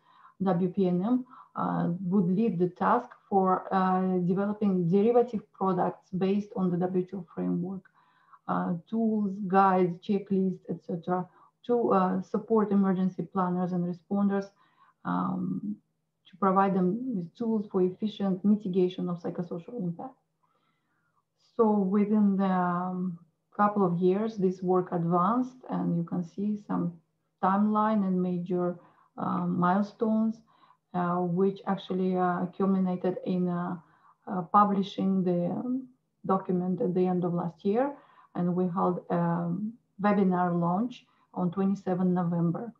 Speaker 3: WPNM, uh, would lead the task for uh, developing derivative products based on the WHO framework, tools, guides, checklists, etc., to support emergency planners and responders um, to provide them with tools for efficient mitigation of psychosocial impact. So within the um, couple of years, this work advanced and you can see some timeline and major milestones, uh, which actually uh, culminated in uh, publishing the um, document at the end of last year. And we held a um, webinar launch on 27 November.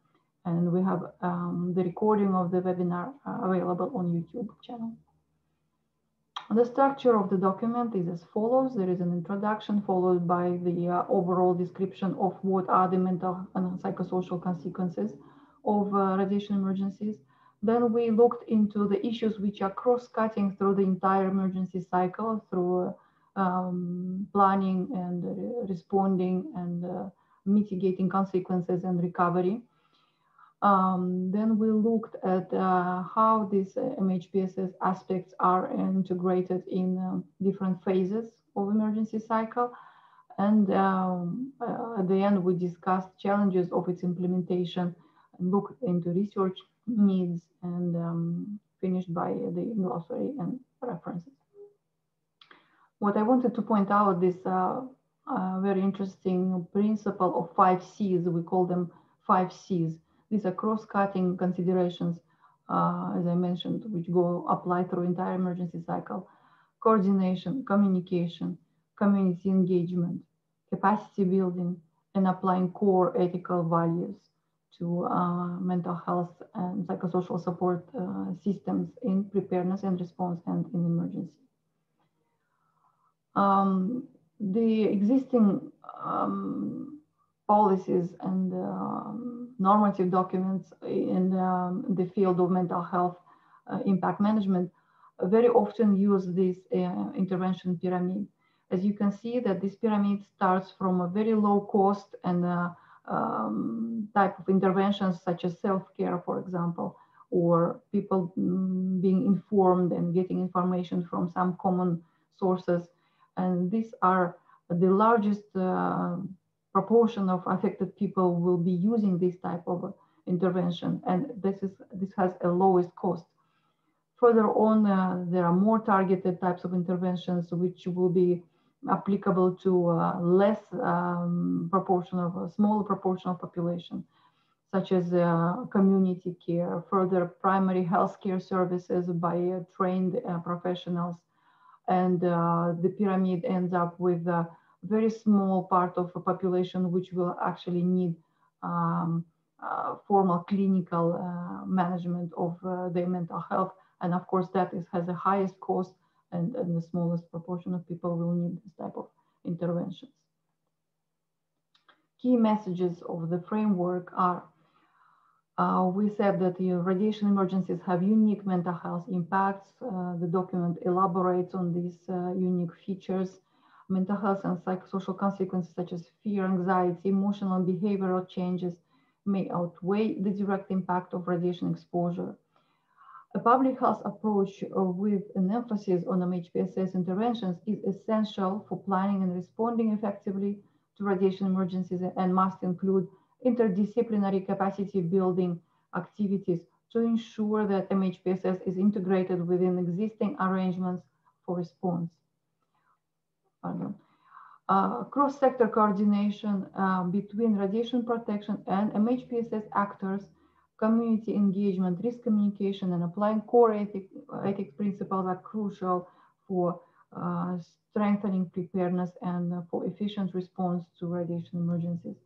Speaker 3: And we have um, the recording of the webinar available on YouTube channel. The structure of the document is as follows. There is an introduction followed by the uh, overall description of what are the mental and psychosocial consequences of uh, radiation emergencies. Then we looked into the issues which are cross-cutting through the entire emergency cycle through um, planning and uh, responding and uh, mitigating consequences and recovery. Um, then we looked at uh, how these uh, MHPSS aspects are integrated in uh, different phases of emergency cycle. And um, uh, at the end, we discussed challenges of its implementation looked into research needs and um, finished by the glossary and references. What I wanted to point out this uh, uh, very interesting principle of five C's, we call them five C's these are cross-cutting considerations, uh, as I mentioned, which go apply through entire emergency cycle. Coordination, communication, community engagement, capacity building, and applying core ethical values to uh, mental health and psychosocial support uh, systems in preparedness and response and in emergency. Um, the existing um, policies and um, normative documents in um, the field of mental health uh, impact management very often use this uh, intervention pyramid. As you can see that this pyramid starts from a very low cost and uh, um, type of interventions such as self-care, for example, or people mm, being informed and getting information from some common sources. And these are the largest uh, proportion of affected people will be using this type of intervention. And this, is, this has a lowest cost. Further on, uh, there are more targeted types of interventions which will be applicable to uh, less um, proportion of a smaller proportion of population, such as uh, community care, further primary health care services by uh, trained uh, professionals. And uh, the pyramid ends up with a very small part of a population which will actually need um, uh, formal clinical management of their mental health. And of course, that is, has the highest cost and, and the smallest proportion of people will need this type of interventions. Key messages of the framework are uh, we said that the radiation emergencies have unique mental health impacts. Uh, the document elaborates on these uh, unique features mental health and psychosocial consequences such as fear, anxiety, emotional and behavioral changes may outweigh the direct impact of radiation exposure. A public health approach uh, with an emphasis on MHPSS interventions is essential for planning and responding effectively to radiation emergencies and must include interdisciplinary capacity building activities to ensure that MHPSS is integrated within existing arrangements for response. Uh, cross-sector coordination uh, between radiation protection and MHPSS actors, community engagement, risk communication, and applying core ethic, ethics principles are crucial for uh, strengthening preparedness and for efficient response to radiation emergencies.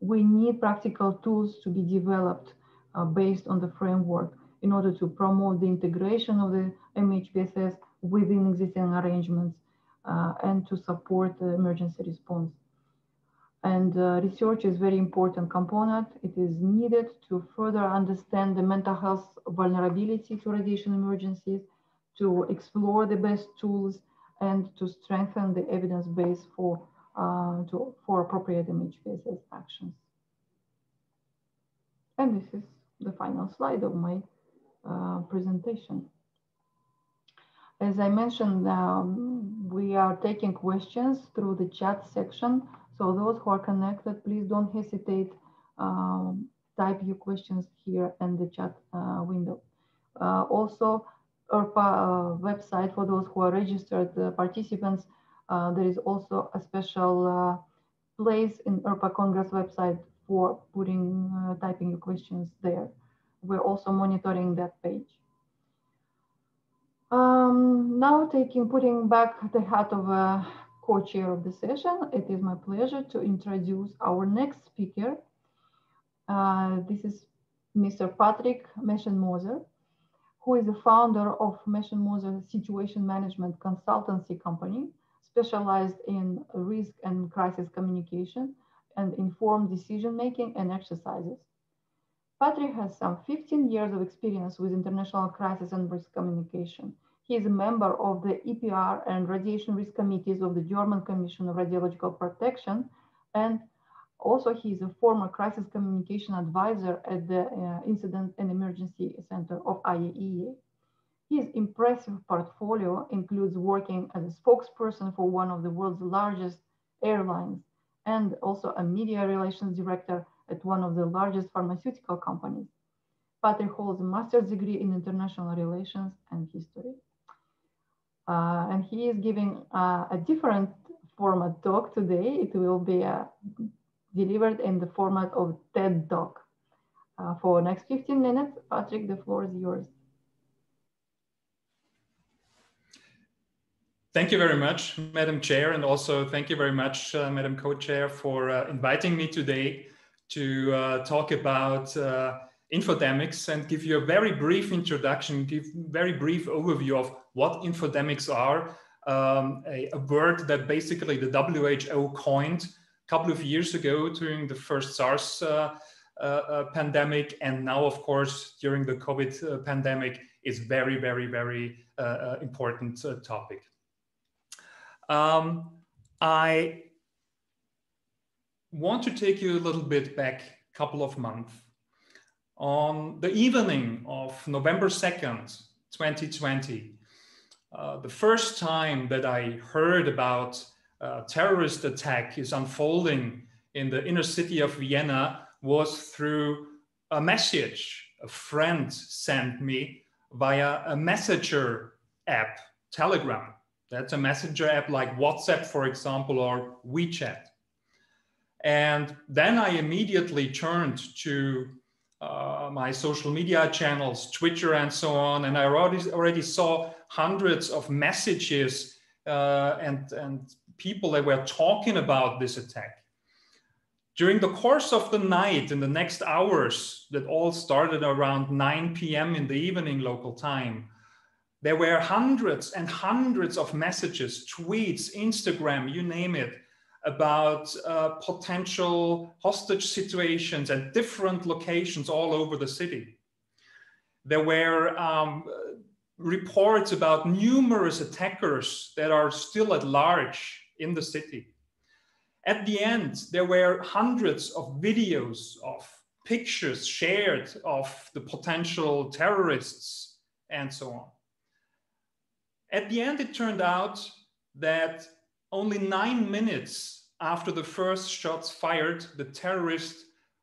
Speaker 3: We need practical tools to be developed uh, based on the framework in order to promote the integration of the MHPSS within existing arrangements uh, and to support the emergency response. And uh, research is very important component. It is needed to further understand the mental health vulnerability to radiation emergencies, to explore the best tools, and to strengthen the evidence base for, uh, to, for appropriate MHPSS actions. And this is the final slide of my uh, presentation. As I mentioned, um, we are taking questions through the chat section. So those who are connected, please don't hesitate. Um, type your questions here in the chat uh, window. Uh, also, IRPA uh, website for those who are registered uh, participants, uh, there is also a special uh, place in IRPA Congress website for putting, typing your questions there. We're also monitoring that page. Um, now taking, putting back the hat of a co-chair of the session, it is my pleasure to introduce our next speaker. Uh, this is Mr. Patrick Meschenmoser, who is the founder of Meschenmoser Situation Management Consultancy Company, specialized in risk and crisis communication and informed decision-making and exercises. Patrick has some 15 years of experience with international crisis and risk communication. He is a member of the EPR and radiation risk committees of the German Commission of Radiological Protection. And also he is a former crisis communication advisor at the uh, Incident and Emergency Center of IAEA. His impressive portfolio includes working as a spokesperson for one of the world's largest airlines and also a media relations director at one of the largest pharmaceutical companies. Patrick holds a master's degree in international relations and history. Uh, and he is giving uh, a different format talk today. It will be uh, delivered in the format of TED Talk. Uh, for next 15 minutes, Patrick, the floor is yours.
Speaker 6: Thank you very much, Madam Chair, and also thank you very much, uh, Madam Co-Chair, for uh, inviting me today to talk about infodemics and give you a very brief introduction, give very brief overview of what infodemics are. Um, a, a, word that basically the WHO coined a couple of years ago during the first SARS uh, uh, uh pandemic. And now, of course, during the COVID uh, pandemic is very, very, very uh, important topic. Um, I want to take you a little bit back a couple of months. On the evening of November 2nd, 2020, uh, the first time that I heard about a terrorist attack is unfolding in the inner city of Vienna was through a message a friend sent me via a messenger app, Telegram. That's a messenger app like WhatsApp, for example, or WeChat. And then I immediately turned to uh, my social media channels, Twitter and so on. And I already, already saw hundreds of messages uh, and, and people that were talking about this attack. During the course of the night, in the next hours, that all started around 9 p.m. in the evening local time, there were hundreds and hundreds of messages, tweets, Instagram, you name it, about uh, potential hostage situations at different locations all over the city. There were um, reports about numerous attackers that are still at large in the city. At the end, there were hundreds of videos of pictures shared of the potential terrorists and so on. At the end, it turned out that only nine minutes after the first shots fired, the terrorist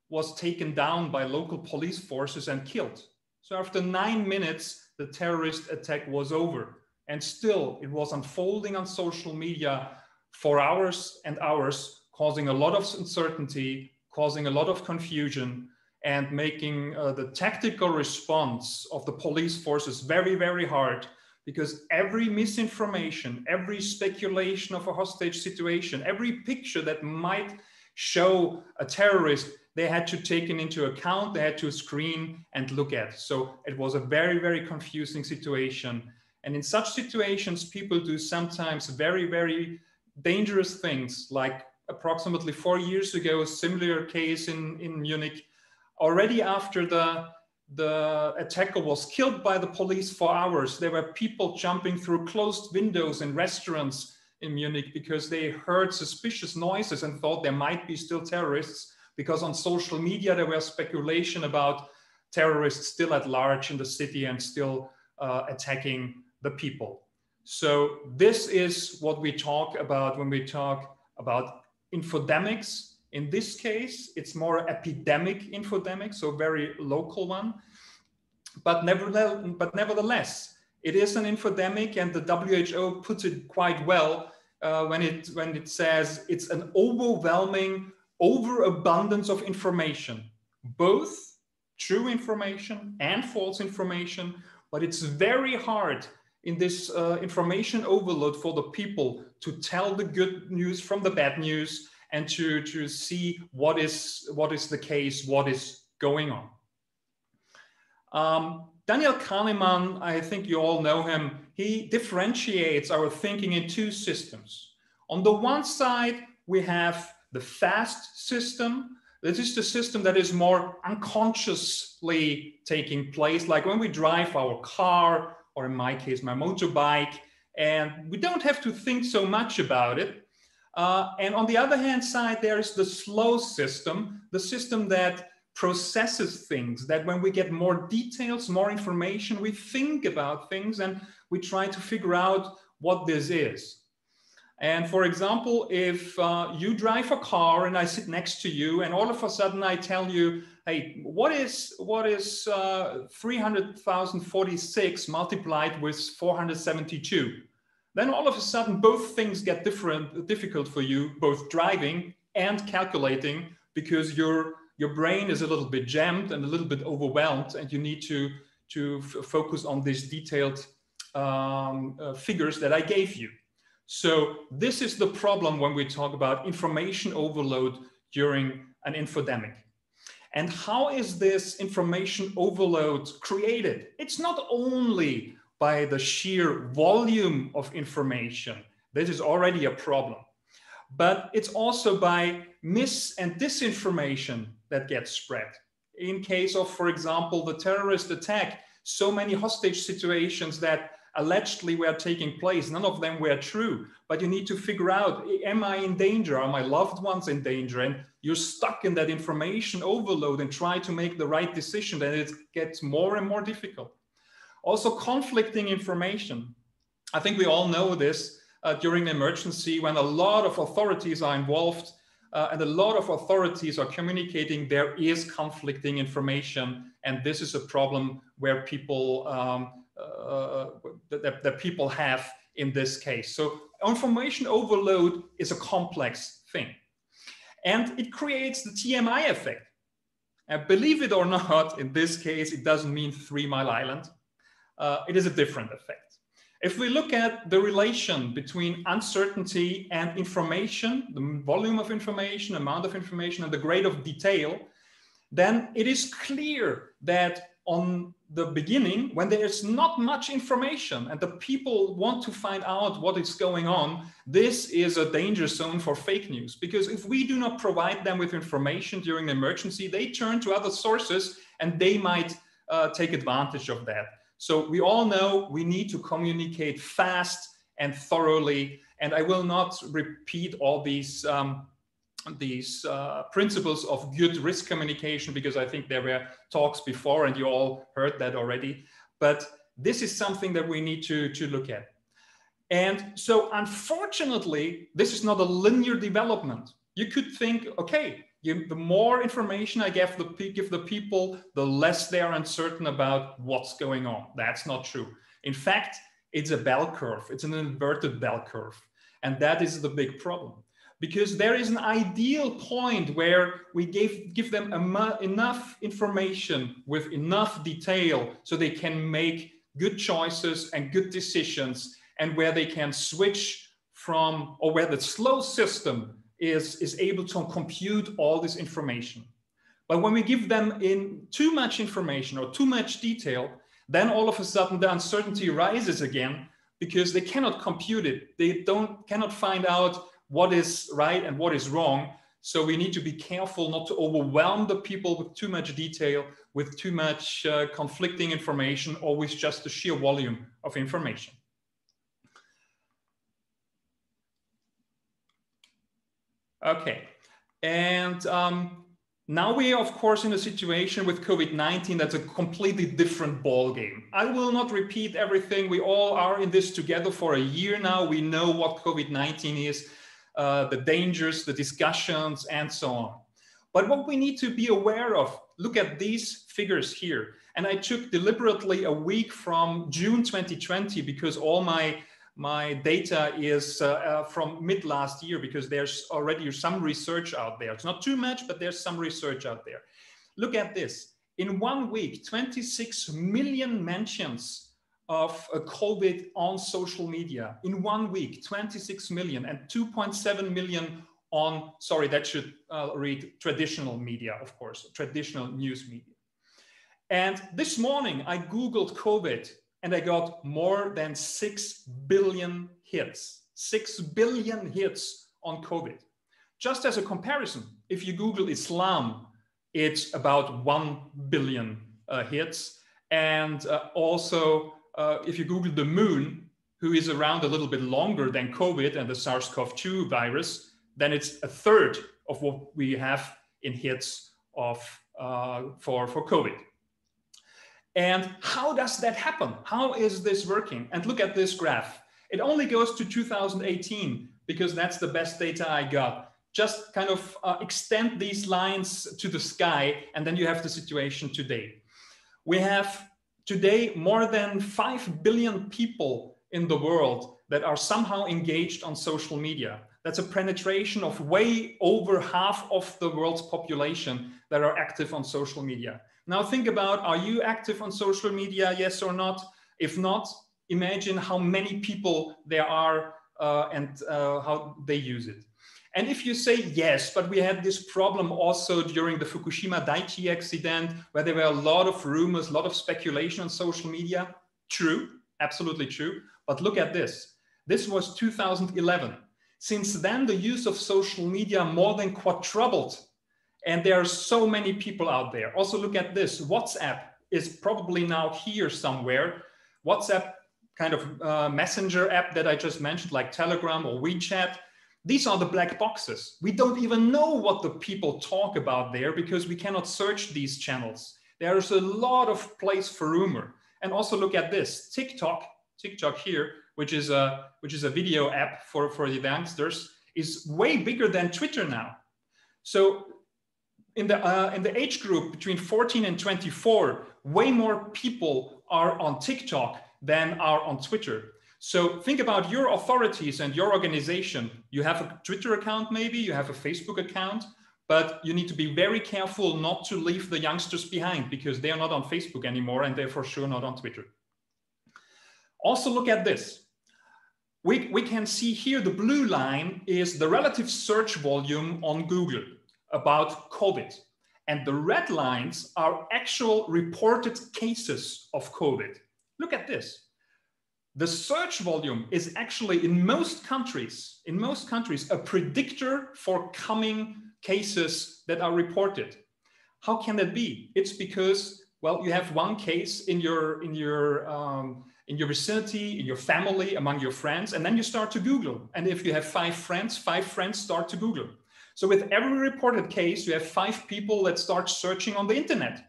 Speaker 6: was taken down by local police forces and killed. So after nine minutes, the terrorist attack was over. And still, it was unfolding on social media for hours and hours, causing a lot of uncertainty, causing a lot of confusion, and making uh, the tactical response of the police forces very, very hard because every misinformation, every speculation of a hostage situation, every picture that might show a terrorist, they had to take it into account, they had to screen and look at. So it was a very, very confusing situation. And in such situations, people do sometimes very, very dangerous things, like approximately four years ago, a similar case in, in Munich. Already after the the attacker was killed by the police for hours. There were people jumping through closed windows in restaurants in Munich because they heard suspicious noises and thought there might be still terrorists because on social media there was speculation about terrorists still at large in the city and still uh, attacking the people. So this is what we talk about when we talk about infodemics in this case, it's more epidemic infodemic, so very local one. But nevertheless, but nevertheless, it is an infodemic, and the WHO puts it quite well uh, when it when it says it's an overwhelming overabundance of information, both true information and false information. But it's very hard in this uh, information overload for the people to tell the good news from the bad news and to, to see what is, what is the case, what is going on. Um, Daniel Kahneman, I think you all know him, he differentiates our thinking in two systems. On the one side, we have the fast system. This is the system that is more unconsciously taking place, like when we drive our car, or in my case, my motorbike, and we don't have to think so much about it. Uh, and on the other hand side, there is the slow system, the system that processes things, that when we get more details, more information, we think about things and we try to figure out what this is. And for example, if uh, you drive a car and I sit next to you and all of a sudden I tell you, hey, what is, what is uh, 300,046 multiplied with 472? Then all of a sudden both things get different difficult for you both driving and calculating because your your brain is a little bit jammed and a little bit overwhelmed and you need to to focus on these detailed um, uh, figures that i gave you. So this is the problem when we talk about information overload during an infodemic. And how is this information overload created? It's not only by the sheer volume of information. This is already a problem. But it's also by mis and disinformation that gets spread. In case of, for example, the terrorist attack, so many hostage situations that allegedly were taking place, none of them were true. But you need to figure out, am I in danger? Are my loved ones in danger? And you're stuck in that information overload and try to make the right decision, and it gets more and more difficult. Also conflicting information. I think we all know this uh, during an emergency when a lot of authorities are involved uh, and a lot of authorities are communicating, there is conflicting information. And this is a problem where people, um, uh, that, that people have in this case. So information overload is a complex thing. And it creates the TMI effect. And believe it or not, in this case, it doesn't mean Three Mile Island uh, it is a different effect. If we look at the relation between uncertainty and information, the volume of information, amount of information, and the grade of detail, then it is clear that on the beginning, when there is not much information and the people want to find out what is going on, this is a danger zone for fake news. Because if we do not provide them with information during an emergency, they turn to other sources and they might uh, take advantage of that. So we all know we need to communicate fast and thoroughly. And I will not repeat all these um, these uh, principles of good risk communication because I think there were talks before and you all heard that already. But this is something that we need to, to look at. And so unfortunately, this is not a linear development. You could think, okay, you, the more information I give the, give the people, the less they are uncertain about what's going on. That's not true. In fact, it's a bell curve. It's an inverted bell curve. And that is the big problem because there is an ideal point where we give, give them enough information with enough detail so they can make good choices and good decisions and where they can switch from or where the slow system is, is able to compute all this information. But when we give them in too much information or too much detail, then all of a sudden the uncertainty rises again because they cannot compute it. They don't cannot find out what is right and what is wrong. So we need to be careful not to overwhelm the people with too much detail, with too much uh, conflicting information, or with just the sheer volume of information. Okay, and um, now we are, of course, in a situation with COVID-19 that's a completely different ball game. I will not repeat everything. We all are in this together for a year now. We know what COVID-19 is, uh, the dangers, the discussions, and so on. But what we need to be aware of, look at these figures here. And I took deliberately a week from June 2020 because all my my data is uh, uh, from mid last year because there's already some research out there. It's not too much, but there's some research out there. Look at this. In one week, 26 million mentions of uh, COVID on social media. In one week, 26 million and 2.7 million on, sorry, that should uh, read traditional media, of course, traditional news media. And this morning I Googled COVID and I got more than 6 billion hits, 6 billion hits on COVID. Just as a comparison, if you Google Islam, it's about 1 billion uh, hits. And uh, also, uh, if you Google the moon, who is around a little bit longer than COVID and the SARS CoV 2 virus, then it's a third of what we have in hits of, uh, for, for COVID. And how does that happen? How is this working? And look at this graph. It only goes to 2018 because that's the best data I got. Just kind of uh, extend these lines to the sky, and then you have the situation today. We have today more than 5 billion people in the world that are somehow engaged on social media. That's a penetration of way over half of the world's population that are active on social media. Now think about, are you active on social media, yes or not? If not, imagine how many people there are uh, and uh, how they use it. And if you say yes, but we had this problem also during the Fukushima Daiichi accident, where there were a lot of rumors, a lot of speculation on social media, true, absolutely true. But look at this. This was 2011. Since then, the use of social media more than quadrupled and there are so many people out there. Also, look at this WhatsApp is probably now here somewhere. WhatsApp, kind of uh, messenger app that I just mentioned, like Telegram or WeChat. These are the black boxes. We don't even know what the people talk about there because we cannot search these channels. There's a lot of place for rumor. And also look at this TikTok, TikTok here, which is a which is a video app for for the youngsters, is way bigger than Twitter now. So in the, uh, in the age group between 14 and 24, way more people are on TikTok than are on Twitter. So think about your authorities and your organization. You have a Twitter account, maybe you have a Facebook account, but you need to be very careful not to leave the youngsters behind because they are not on Facebook anymore and they're for sure not on Twitter. Also look at this. We, we can see here the blue line is the relative search volume on Google about COVID. And the red lines are actual reported cases of COVID. Look at this. The search volume is actually in most countries, in most countries, a predictor for coming cases that are reported. How can that be? It's because, well, you have one case in your, in your, um, in your vicinity, in your family, among your friends, and then you start to Google. And if you have five friends, five friends start to Google. So with every reported case, you have five people that start searching on the internet.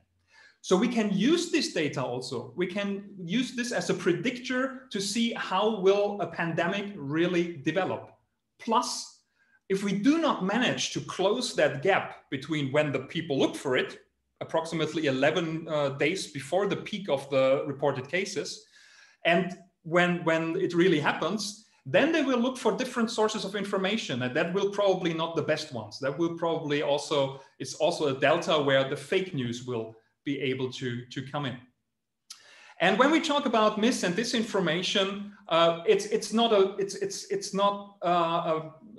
Speaker 6: So we can use this data also. We can use this as a predictor to see how will a pandemic really develop. Plus, if we do not manage to close that gap between when the people look for it, approximately 11 uh, days before the peak of the reported cases, and when, when it really happens, then they will look for different sources of information and that will probably not the best ones that will probably also it's also a delta where the fake news will be able to, to come in. And when we talk about mis and disinformation, uh, it's it's not a it's it's it's not uh,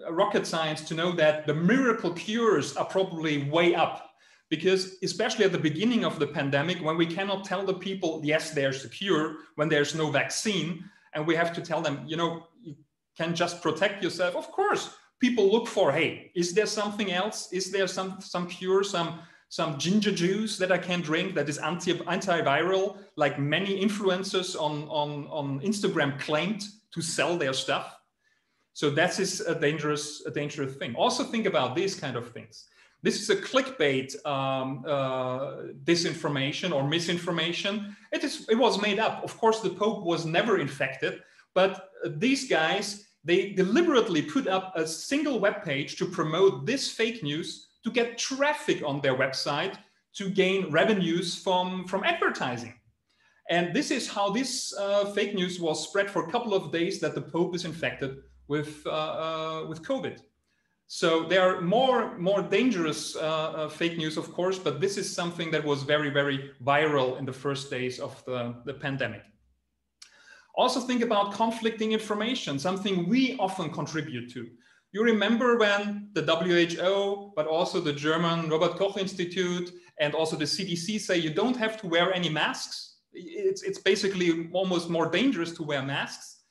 Speaker 6: a, rocket science to know that the miracle cures are probably way up because especially at the beginning of the pandemic when we cannot tell the people yes there's a cure when there's no vaccine and we have to tell them you know can just protect yourself of course people look for hey is there something else is there some some cure some some ginger juice that I can drink that is anti antiviral, like many influencers on, on, on Instagram claimed to sell their stuff. So that is a dangerous, a dangerous thing. Also think about these kind of things. This is a clickbait um, uh, disinformation or misinformation. It is. It was made up. Of course, the Pope was never infected, but these guys they deliberately put up a single web page to promote this fake news to get traffic on their website to gain revenues from, from advertising. And this is how this uh, fake news was spread for a couple of days that the Pope is infected with, uh, uh, with COVID. So there are more, more dangerous uh, uh, fake news, of course, but this is something that was very, very viral in the first days of the, the pandemic. Also think about conflicting information, something we often contribute to. You remember when the WHO, but also the German Robert Koch Institute and also the CDC say you don't have to wear any masks. It's, it's basically almost more dangerous to wear masks.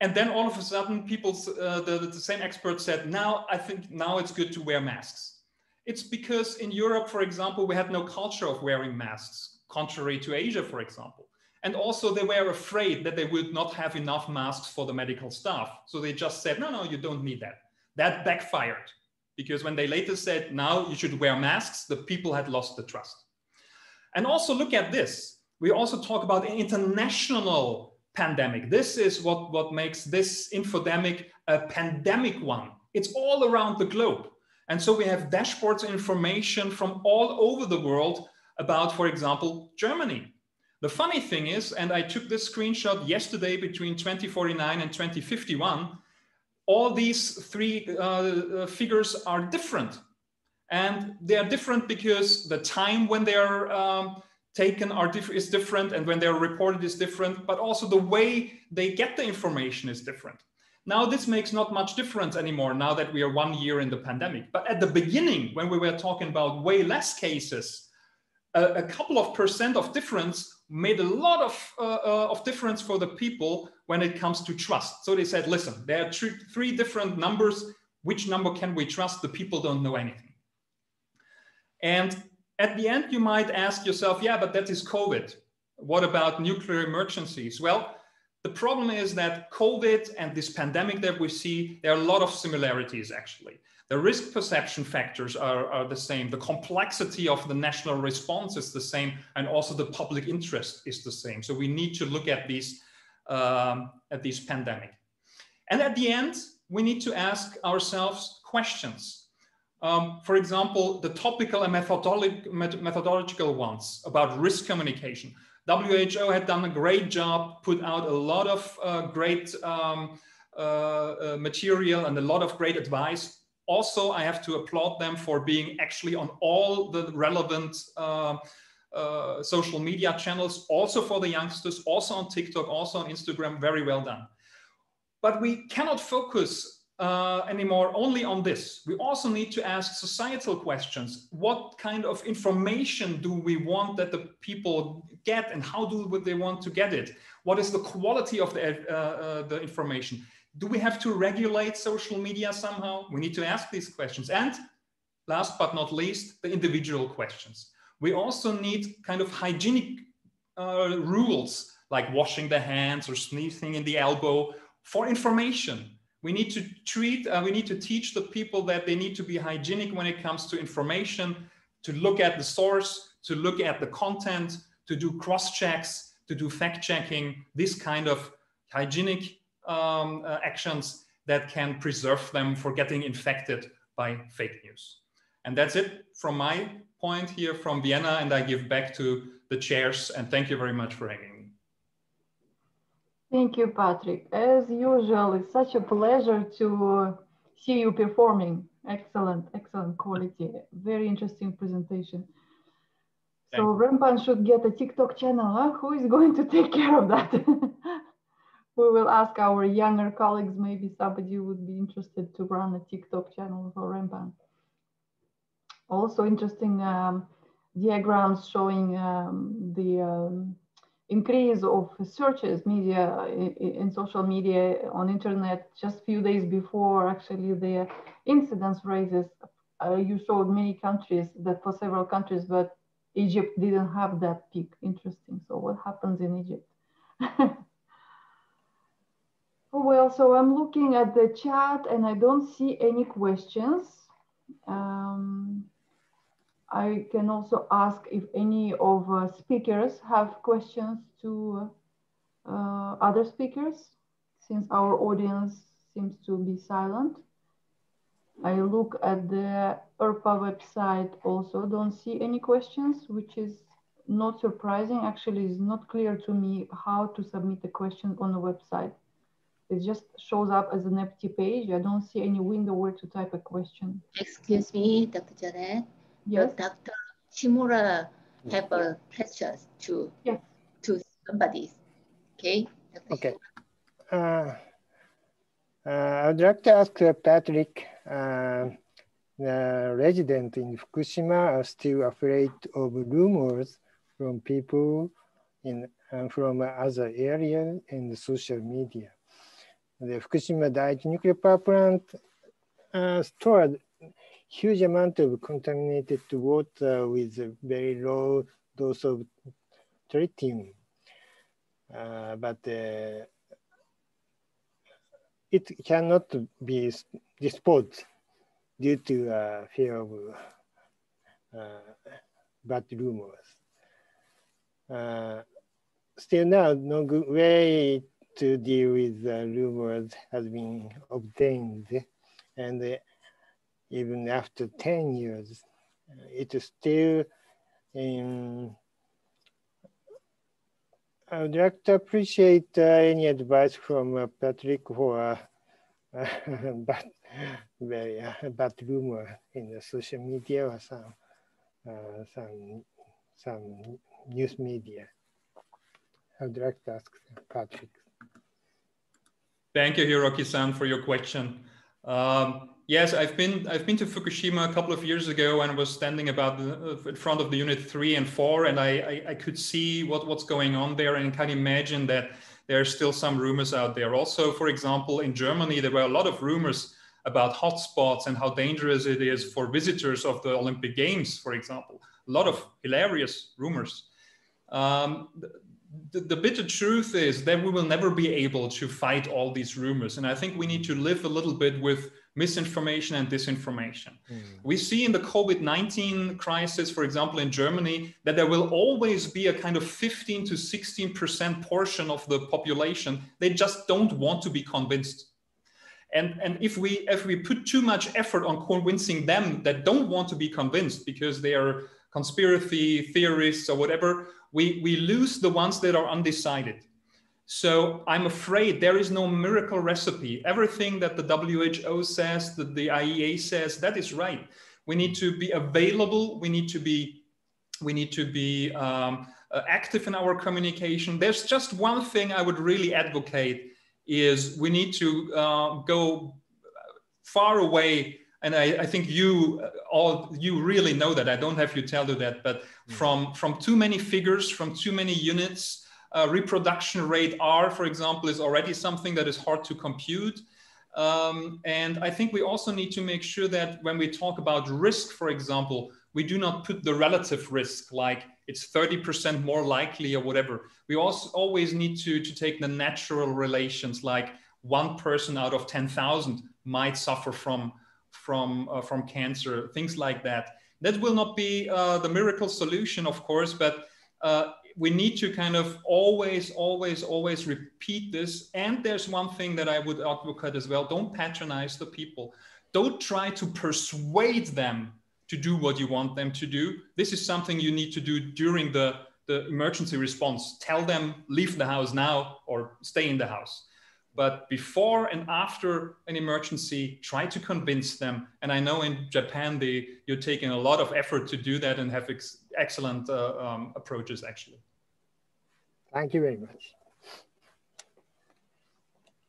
Speaker 6: And then all of a sudden, people, uh, the, the same experts said, now I think now it's good to wear masks. It's because in Europe, for example, we had no culture of wearing masks, contrary to Asia, for example. And also they were afraid that they would not have enough masks for the medical staff. So they just said, no, no, you don't need that. That backfired because when they later said, now you should wear masks, the people had lost the trust. And also look at this. We also talk about an international pandemic. This is what, what makes this infodemic a pandemic one. It's all around the globe. And so we have dashboards information from all over the world about, for example, Germany. The funny thing is, and I took this screenshot yesterday between 2049 and 2051, all these three uh, uh, figures are different. And they are different because the time when they are um, taken are diff is different and when they're reported is different, but also the way they get the information is different. Now, this makes not much difference anymore now that we are one year in the pandemic. But at the beginning, when we were talking about way less cases, a, a couple of percent of difference made a lot of, uh, uh, of difference for the people when it comes to trust. So they said, listen, there are three, three different numbers. Which number can we trust? The people don't know anything. And at the end, you might ask yourself, yeah, but that is COVID. What about nuclear emergencies? Well, the problem is that COVID and this pandemic that we see, there are a lot of similarities actually. The risk perception factors are, are the same. The complexity of the national response is the same. And also the public interest is the same. So we need to look at these, um, at this pandemic. And at the end, we need to ask ourselves questions. Um, for example, the topical and methodological, methodological ones about risk communication. WHO had done a great job, put out a lot of uh, great um, uh, uh, material and a lot of great advice also, I have to applaud them for being actually on all the relevant uh, uh, social media channels, also for the youngsters, also on TikTok, also on Instagram. Very well done. But we cannot focus uh, anymore only on this. We also need to ask societal questions. What kind of information do we want that the people get and how do they want to get it? What is the quality of the, uh, uh, the information? Do we have to regulate social media somehow? We need to ask these questions. And last but not least, the individual questions. We also need kind of hygienic uh, rules like washing the hands or sneezing in the elbow for information. We need to treat, uh, we need to teach the people that they need to be hygienic when it comes to information, to look at the source, to look at the content, to do cross checks, to do fact checking, this kind of hygienic um, uh, actions that can preserve them for getting infected by fake news. And that's it from my point here from Vienna. And I give back to the chairs. And thank you very much for having me.
Speaker 3: Thank you, Patrick. As usual, it's such a pleasure to see you performing. Excellent, excellent quality. Very interesting presentation. Thank so Rempan should get a TikTok channel. Huh? Who is going to take care of that? we will ask our younger colleagues. Maybe somebody would be interested to run a TikTok channel for Rempan. Also interesting um, diagrams showing um, the um, increase of searches media in, in, social media on internet just few days before actually the incidence raises. Uh, you showed many countries that for several countries, but Egypt didn't have that peak. Interesting. So what happens in Egypt? well, so I'm looking at the chat and I don't see any questions. Um, I can also ask if any of uh, speakers have questions to uh, other speakers, since our audience seems to be silent. I look at the IRPA website also, don't see any questions, which is not surprising. Actually, it's not clear to me how to submit a question on the website. It just shows up as an empty page. I don't see any window where to type a question.
Speaker 1: Excuse me, Dr. Zhanat.
Speaker 3: Yes.
Speaker 1: Dr. Shimura have a question to
Speaker 3: yes.
Speaker 1: to somebody. Okay.
Speaker 2: Okay. Uh, uh, I'd like to ask uh, Patrick. Uh, the residents in Fukushima are still afraid of rumors from people in uh, from other areas and social media. The Fukushima Daiichi nuclear power plant uh, stored huge amount of contaminated water with a very low dose of tritium. Uh, but uh, it cannot be disposed due to uh, fear of uh, bad rumors. Still now, no good way to deal with the rumors has been obtained. And even after 10 years, it is still in, I would like to appreciate uh, any advice from uh, Patrick for uh, bad, very uh, bad rumor in the social media or some, uh, some, some news media. I would like to ask Patrick.
Speaker 6: Thank you, Hiroki-san, for your question. Um, Yes, I've been I've been to Fukushima a couple of years ago and was standing about the, uh, in front of the unit three and four, and I, I, I could see what what's going on there and can imagine that there are still some rumors out there. Also, for example, in Germany, there were a lot of rumors about hotspots and how dangerous it is for visitors of the Olympic Games, for example. A lot of hilarious rumors. Um, the, the bitter truth is that we will never be able to fight all these rumors. And I think we need to live a little bit with misinformation and disinformation. Mm. We see in the COVID 19 crisis, for example, in Germany, that there will always be a kind of 15 to 16% portion of the population. They just don't want to be convinced. And, and if we if we put too much effort on convincing them that don't want to be convinced because they are conspiracy theorists or whatever, we, we lose the ones that are undecided. So I'm afraid there is no miracle recipe. Everything that the WHO says, that the IAEA says, that is right. We need to be available. We need to be, we need to be um, uh, active in our communication. There's just one thing I would really advocate is we need to uh, go far away. And I, I, think you uh, all you really know that. I don't have you tell you that, but mm. from from too many figures, from too many units, uh, reproduction rate R, for example, is already something that is hard to compute. Um, and I think we also need to make sure that when we talk about risk, for example, we do not put the relative risk like it's 30% more likely or whatever. We also always need to, to take the natural relations like one person out of 10,000 might suffer from, from, uh, from cancer, things like that That will not be uh, the miracle solution, of course, but uh, we need to kind of always, always, always repeat this. And there's one thing that I would advocate as well don't patronize the people. Don't try to persuade them to do what you want them to do. This is something you need to do during the, the emergency response. Tell them, leave the house now or stay in the house. But before and after an emergency, try to convince them. And I know in Japan, they, you're taking a lot of effort to do that and have ex excellent uh, um, approaches, actually.
Speaker 2: Thank you very much.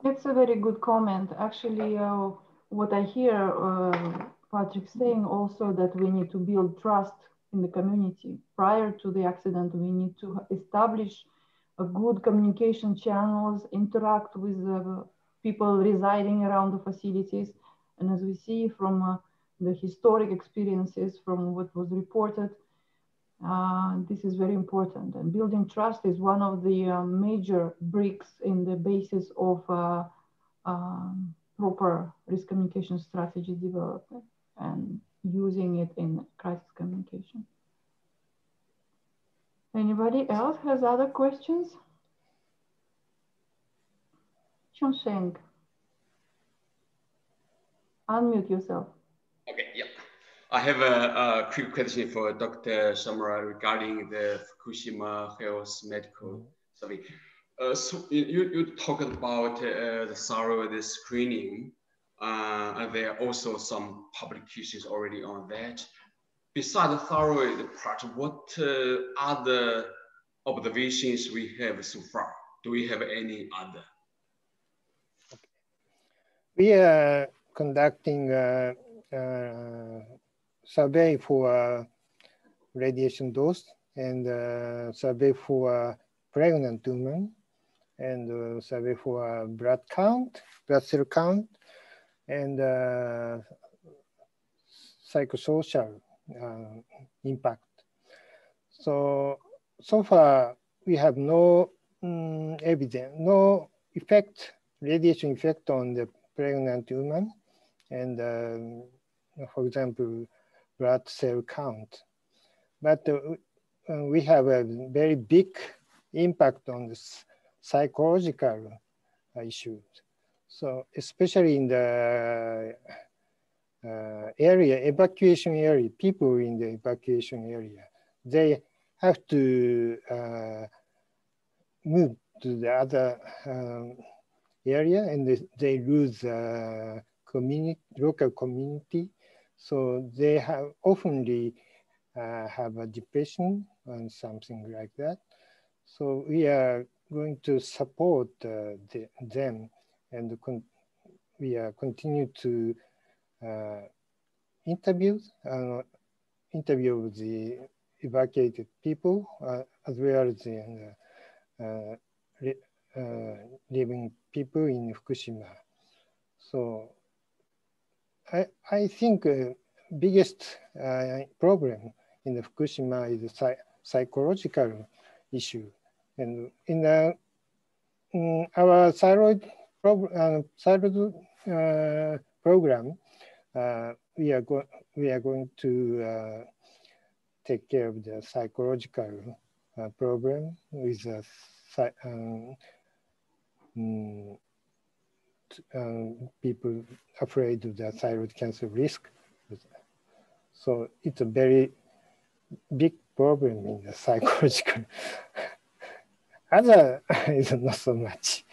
Speaker 3: That's a very good comment. Actually, uh, what I hear uh, Patrick saying also that we need to build trust in the community. Prior to the accident, we need to establish a good communication channels, interact with the people residing around the facilities. And as we see from uh, the historic experiences from what was reported, uh, this is very important. And building trust is one of the uh, major bricks in the basis of uh, um, proper risk communication strategy development and using it in crisis communication. Anybody else has other questions? Chunsheng, unmute yourself.
Speaker 4: Okay, yeah. I have a, a quick question for Dr. Shimura regarding the Fukushima Health Medical Survey. Uh, so you, you talked about uh, the thyroid the screening, uh, and there are also some publications already on that besides the thyroid part, what uh, other observations we have so far? Do we have any other?
Speaker 2: We are conducting a, a survey for radiation dose and a survey for pregnant women and a survey for blood count, blood cell count, and uh, psychosocial uh, impact. So, so far we have no um, evidence, no effect, radiation effect on the pregnant woman. And um, for example, blood cell count. But uh, we have a very big impact on the psychological issues. So especially in the uh, area, evacuation area, people in the evacuation area, they have to uh, move to the other um, area and they, they lose uh, community, local community. So they have oftenly uh, have a depression and something like that. So we are going to support uh, the, them and we are continue to uh, interviews, uh, interview the evacuated people uh, as well as the living people in Fukushima. So I, I think uh, biggest uh, problem in Fukushima is the psychological issue. And in, in our thyroid, uh, thyroid program, uh, we are going we are going to uh, take care of the psychological uh, problem with um, um, people afraid of the thyroid cancer risk. So it's a very big problem in the psychological. Other is not so much.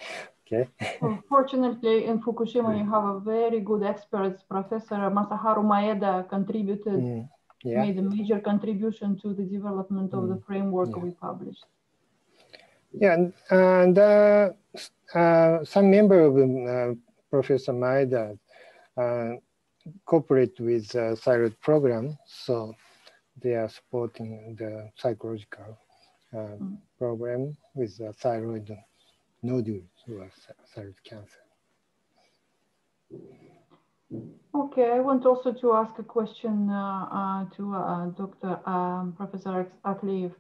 Speaker 2: Okay.
Speaker 3: Unfortunately, in Fukushima, you have a very good experts. Professor Masaharu Maeda contributed, mm, yeah. made a major contribution to the development of mm, the framework yeah. we published.
Speaker 2: Yeah, and, and uh, uh, some member of uh, Professor Maeda uh, cooperate with the thyroid program, so they are supporting the psychological uh, mm. program with the thyroid nodules who have cancer.
Speaker 3: Okay, I want also to ask a question uh, uh, to uh, Dr. Um, Professor Akleyev.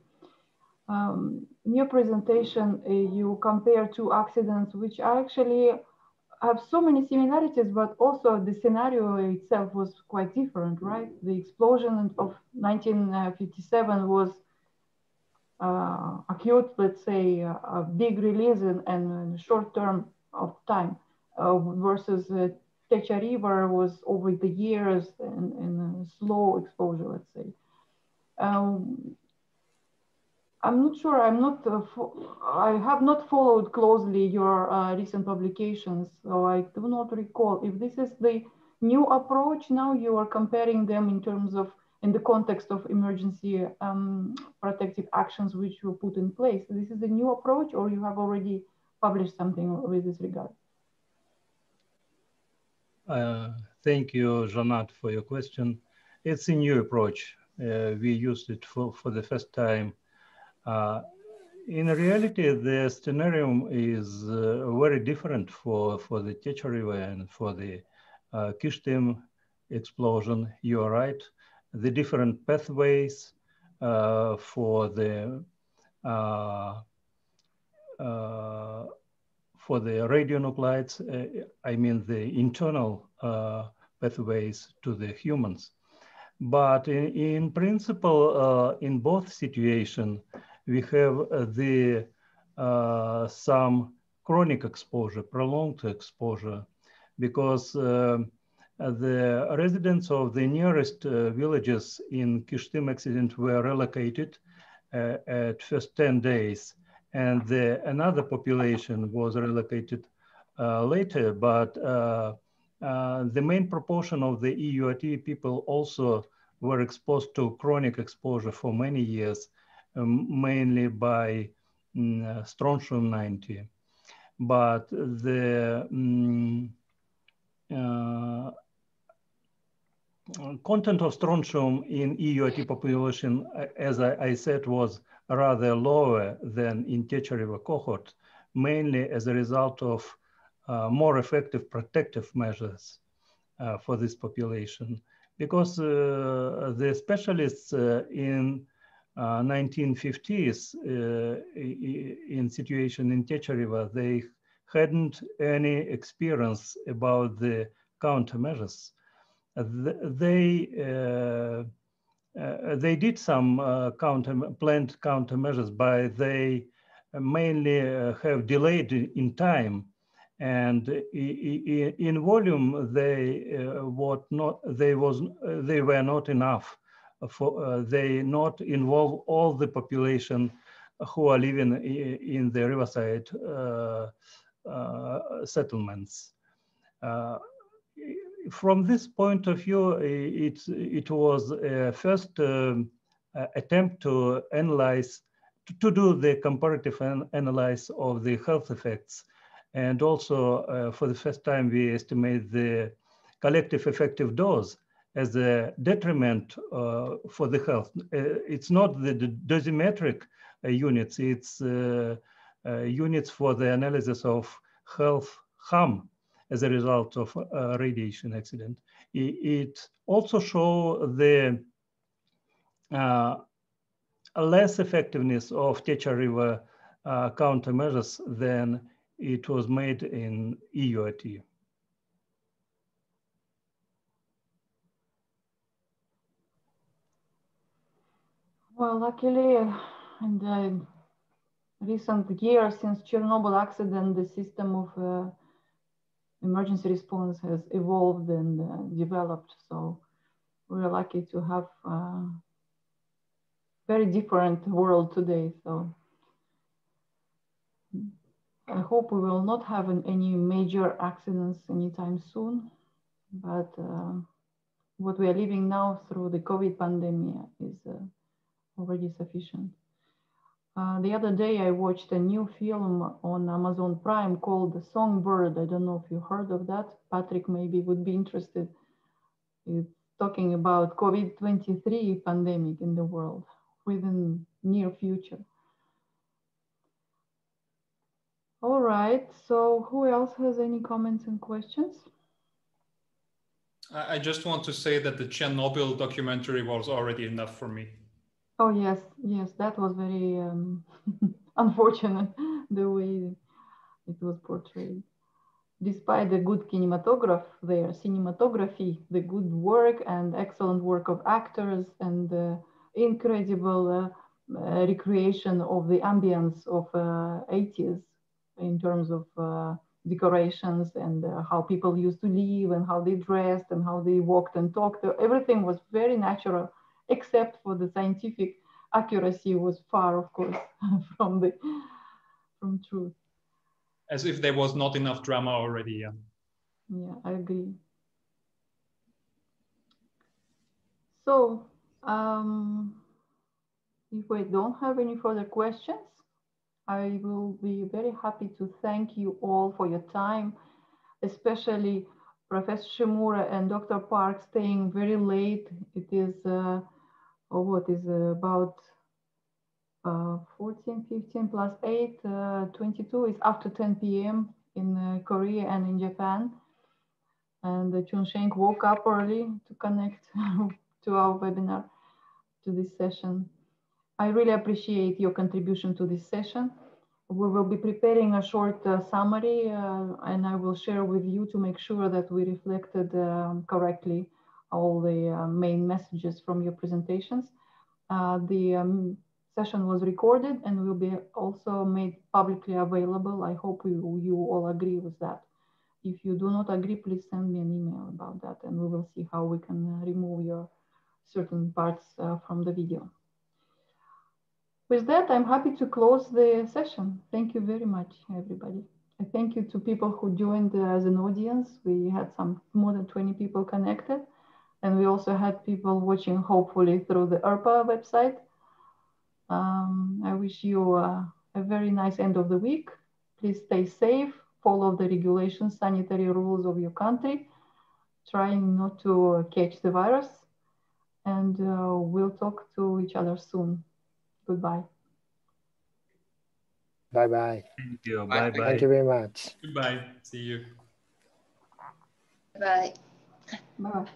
Speaker 3: Um, in your presentation, uh, you compare two accidents which actually have so many similarities, but also the scenario itself was quite different, right? The explosion of 1957 was acute, let's say, uh, a big release and, and short term of time uh, versus uh, Techa River was over the years and, and slow exposure, let's say. Um, I'm not sure. I'm not. Uh, I have not followed closely your uh, recent publications, so I do not recall if this is the new approach. Now you are comparing them in terms of in the context of emergency um, protective actions which you put in place. This is a new approach, or you have already published something with this regard.
Speaker 5: Uh, thank you, Zhanat, for your question. It's a new approach. Uh, we used it for, for the first time uh, in reality, the scenario is uh, very different for, for the Techa River and for the uh, Kyshtym explosion. You are right. The different pathways uh, for the uh, uh, for the radionuclides, uh, I mean the internal pathways to the humans. But in, in principle, in both situations, we have uh, the uh, some chronic exposure, prolonged exposure, because uh, the residents of the nearest villages in Kyshtym accident were relocated at first 10 days and the, another population was relocated uh, later, but uh, uh, the main proportion of the EURT people also were exposed to chronic exposure for many years um, mainly by um, strontium 90. But the um, uh, content of strontium in EURT population, as I, I, said, was rather lower than in Techa River cohort, mainly as a result of uh, more effective protective measures uh, for this population. Because uh, the specialists uh, in 1950s uh, uh, in situation in Techa River, they hadn't any experience about the countermeasures. Uh, they uh, they did some uh, counter planned countermeasures, but they mainly uh, have delayed in time, and in volume they what not they was they were not enough for, uh, they not involve all the population who are living in the riverside uh, uh, settlements. From this point of view, it, it was a first um, attempt to analyze, to, to, do the comparative an analysis of the health effects. And also, uh, for the first time, we estimate the collective effective dose as a detriment uh, for the health. Uh, it's not the, the dosimetric uh, units, it's units for the analysis of health harm as a result of a radiation accident. It, also show the uh, less effectiveness of Techa River uh, countermeasures than it was made in EURT.
Speaker 3: Well, luckily, in the recent years since Chernobyl accident, the system of uh, emergency response has evolved and uh, developed. So we're lucky to have a uh, very different world today. So I hope we will not have an, any major accidents anytime soon. But uh, what we are living now through the COVID pandemic is uh, already sufficient. Uh, the other day, I watched a new film on Amazon Prime called The Songbird. I don't know if you heard of that. Patrick maybe would be interested. Talking about COVID-23 pandemic in the world within near future. All right, so who else has any comments and questions?
Speaker 6: I just want to say that the Chernobyl documentary was already enough for me.
Speaker 3: Oh yes, yes, that was very um, unfortunate the way it was portrayed. despite the good kinematograph their cinematography, the good work and excellent work of actors and the incredible uh, uh, recreation of the ambience of 80s uh, in terms of uh, decorations and uh, how people used to live and how they dressed and how they walked and talked. Everything was very natural, except for the scientific accuracy was far, of course, from the from truth
Speaker 6: as if there was not enough drama already.
Speaker 3: Yeah, yeah I agree. So, um, if we don't have any further questions, I will be very happy to thank you all for your time, especially Professor Shimura and Dr. Park staying very late. It is, uh, oh, what is about uh, 14, 15 plus 8, uh, 22 is after 10 p.m. in uh, Korea and in Japan. And uh, Chun Sheng woke up early to connect to our webinar, to this session. I really appreciate your contribution to this session. We will be preparing a short uh, summary uh, and I will share with you to make sure that we reflected um, correctly all the uh, main messages from your presentations. the um, session was recorded and will be also made publicly available. I hope you, you all agree with that. If you do not agree, please send me an email about that and we will see how we can uh, remove your certain parts uh, from the video. With that, I'm happy to close the session. Thank you very much, everybody. I thank you to people who joined uh, as an audience. We had some more than 20 people connected. And we also had people watching, hopefully, through the IRPA website. Um, I wish you uh, a very nice end of the week. Please stay safe, follow the regulations, sanitary rules of your country, trying not to catch the virus, and uh, we'll talk to each other soon. Goodbye.
Speaker 2: Bye bye.
Speaker 5: Thank you. Bye bye.
Speaker 2: Thank you very much.
Speaker 6: Goodbye. See you.
Speaker 1: Bye.
Speaker 3: Bye.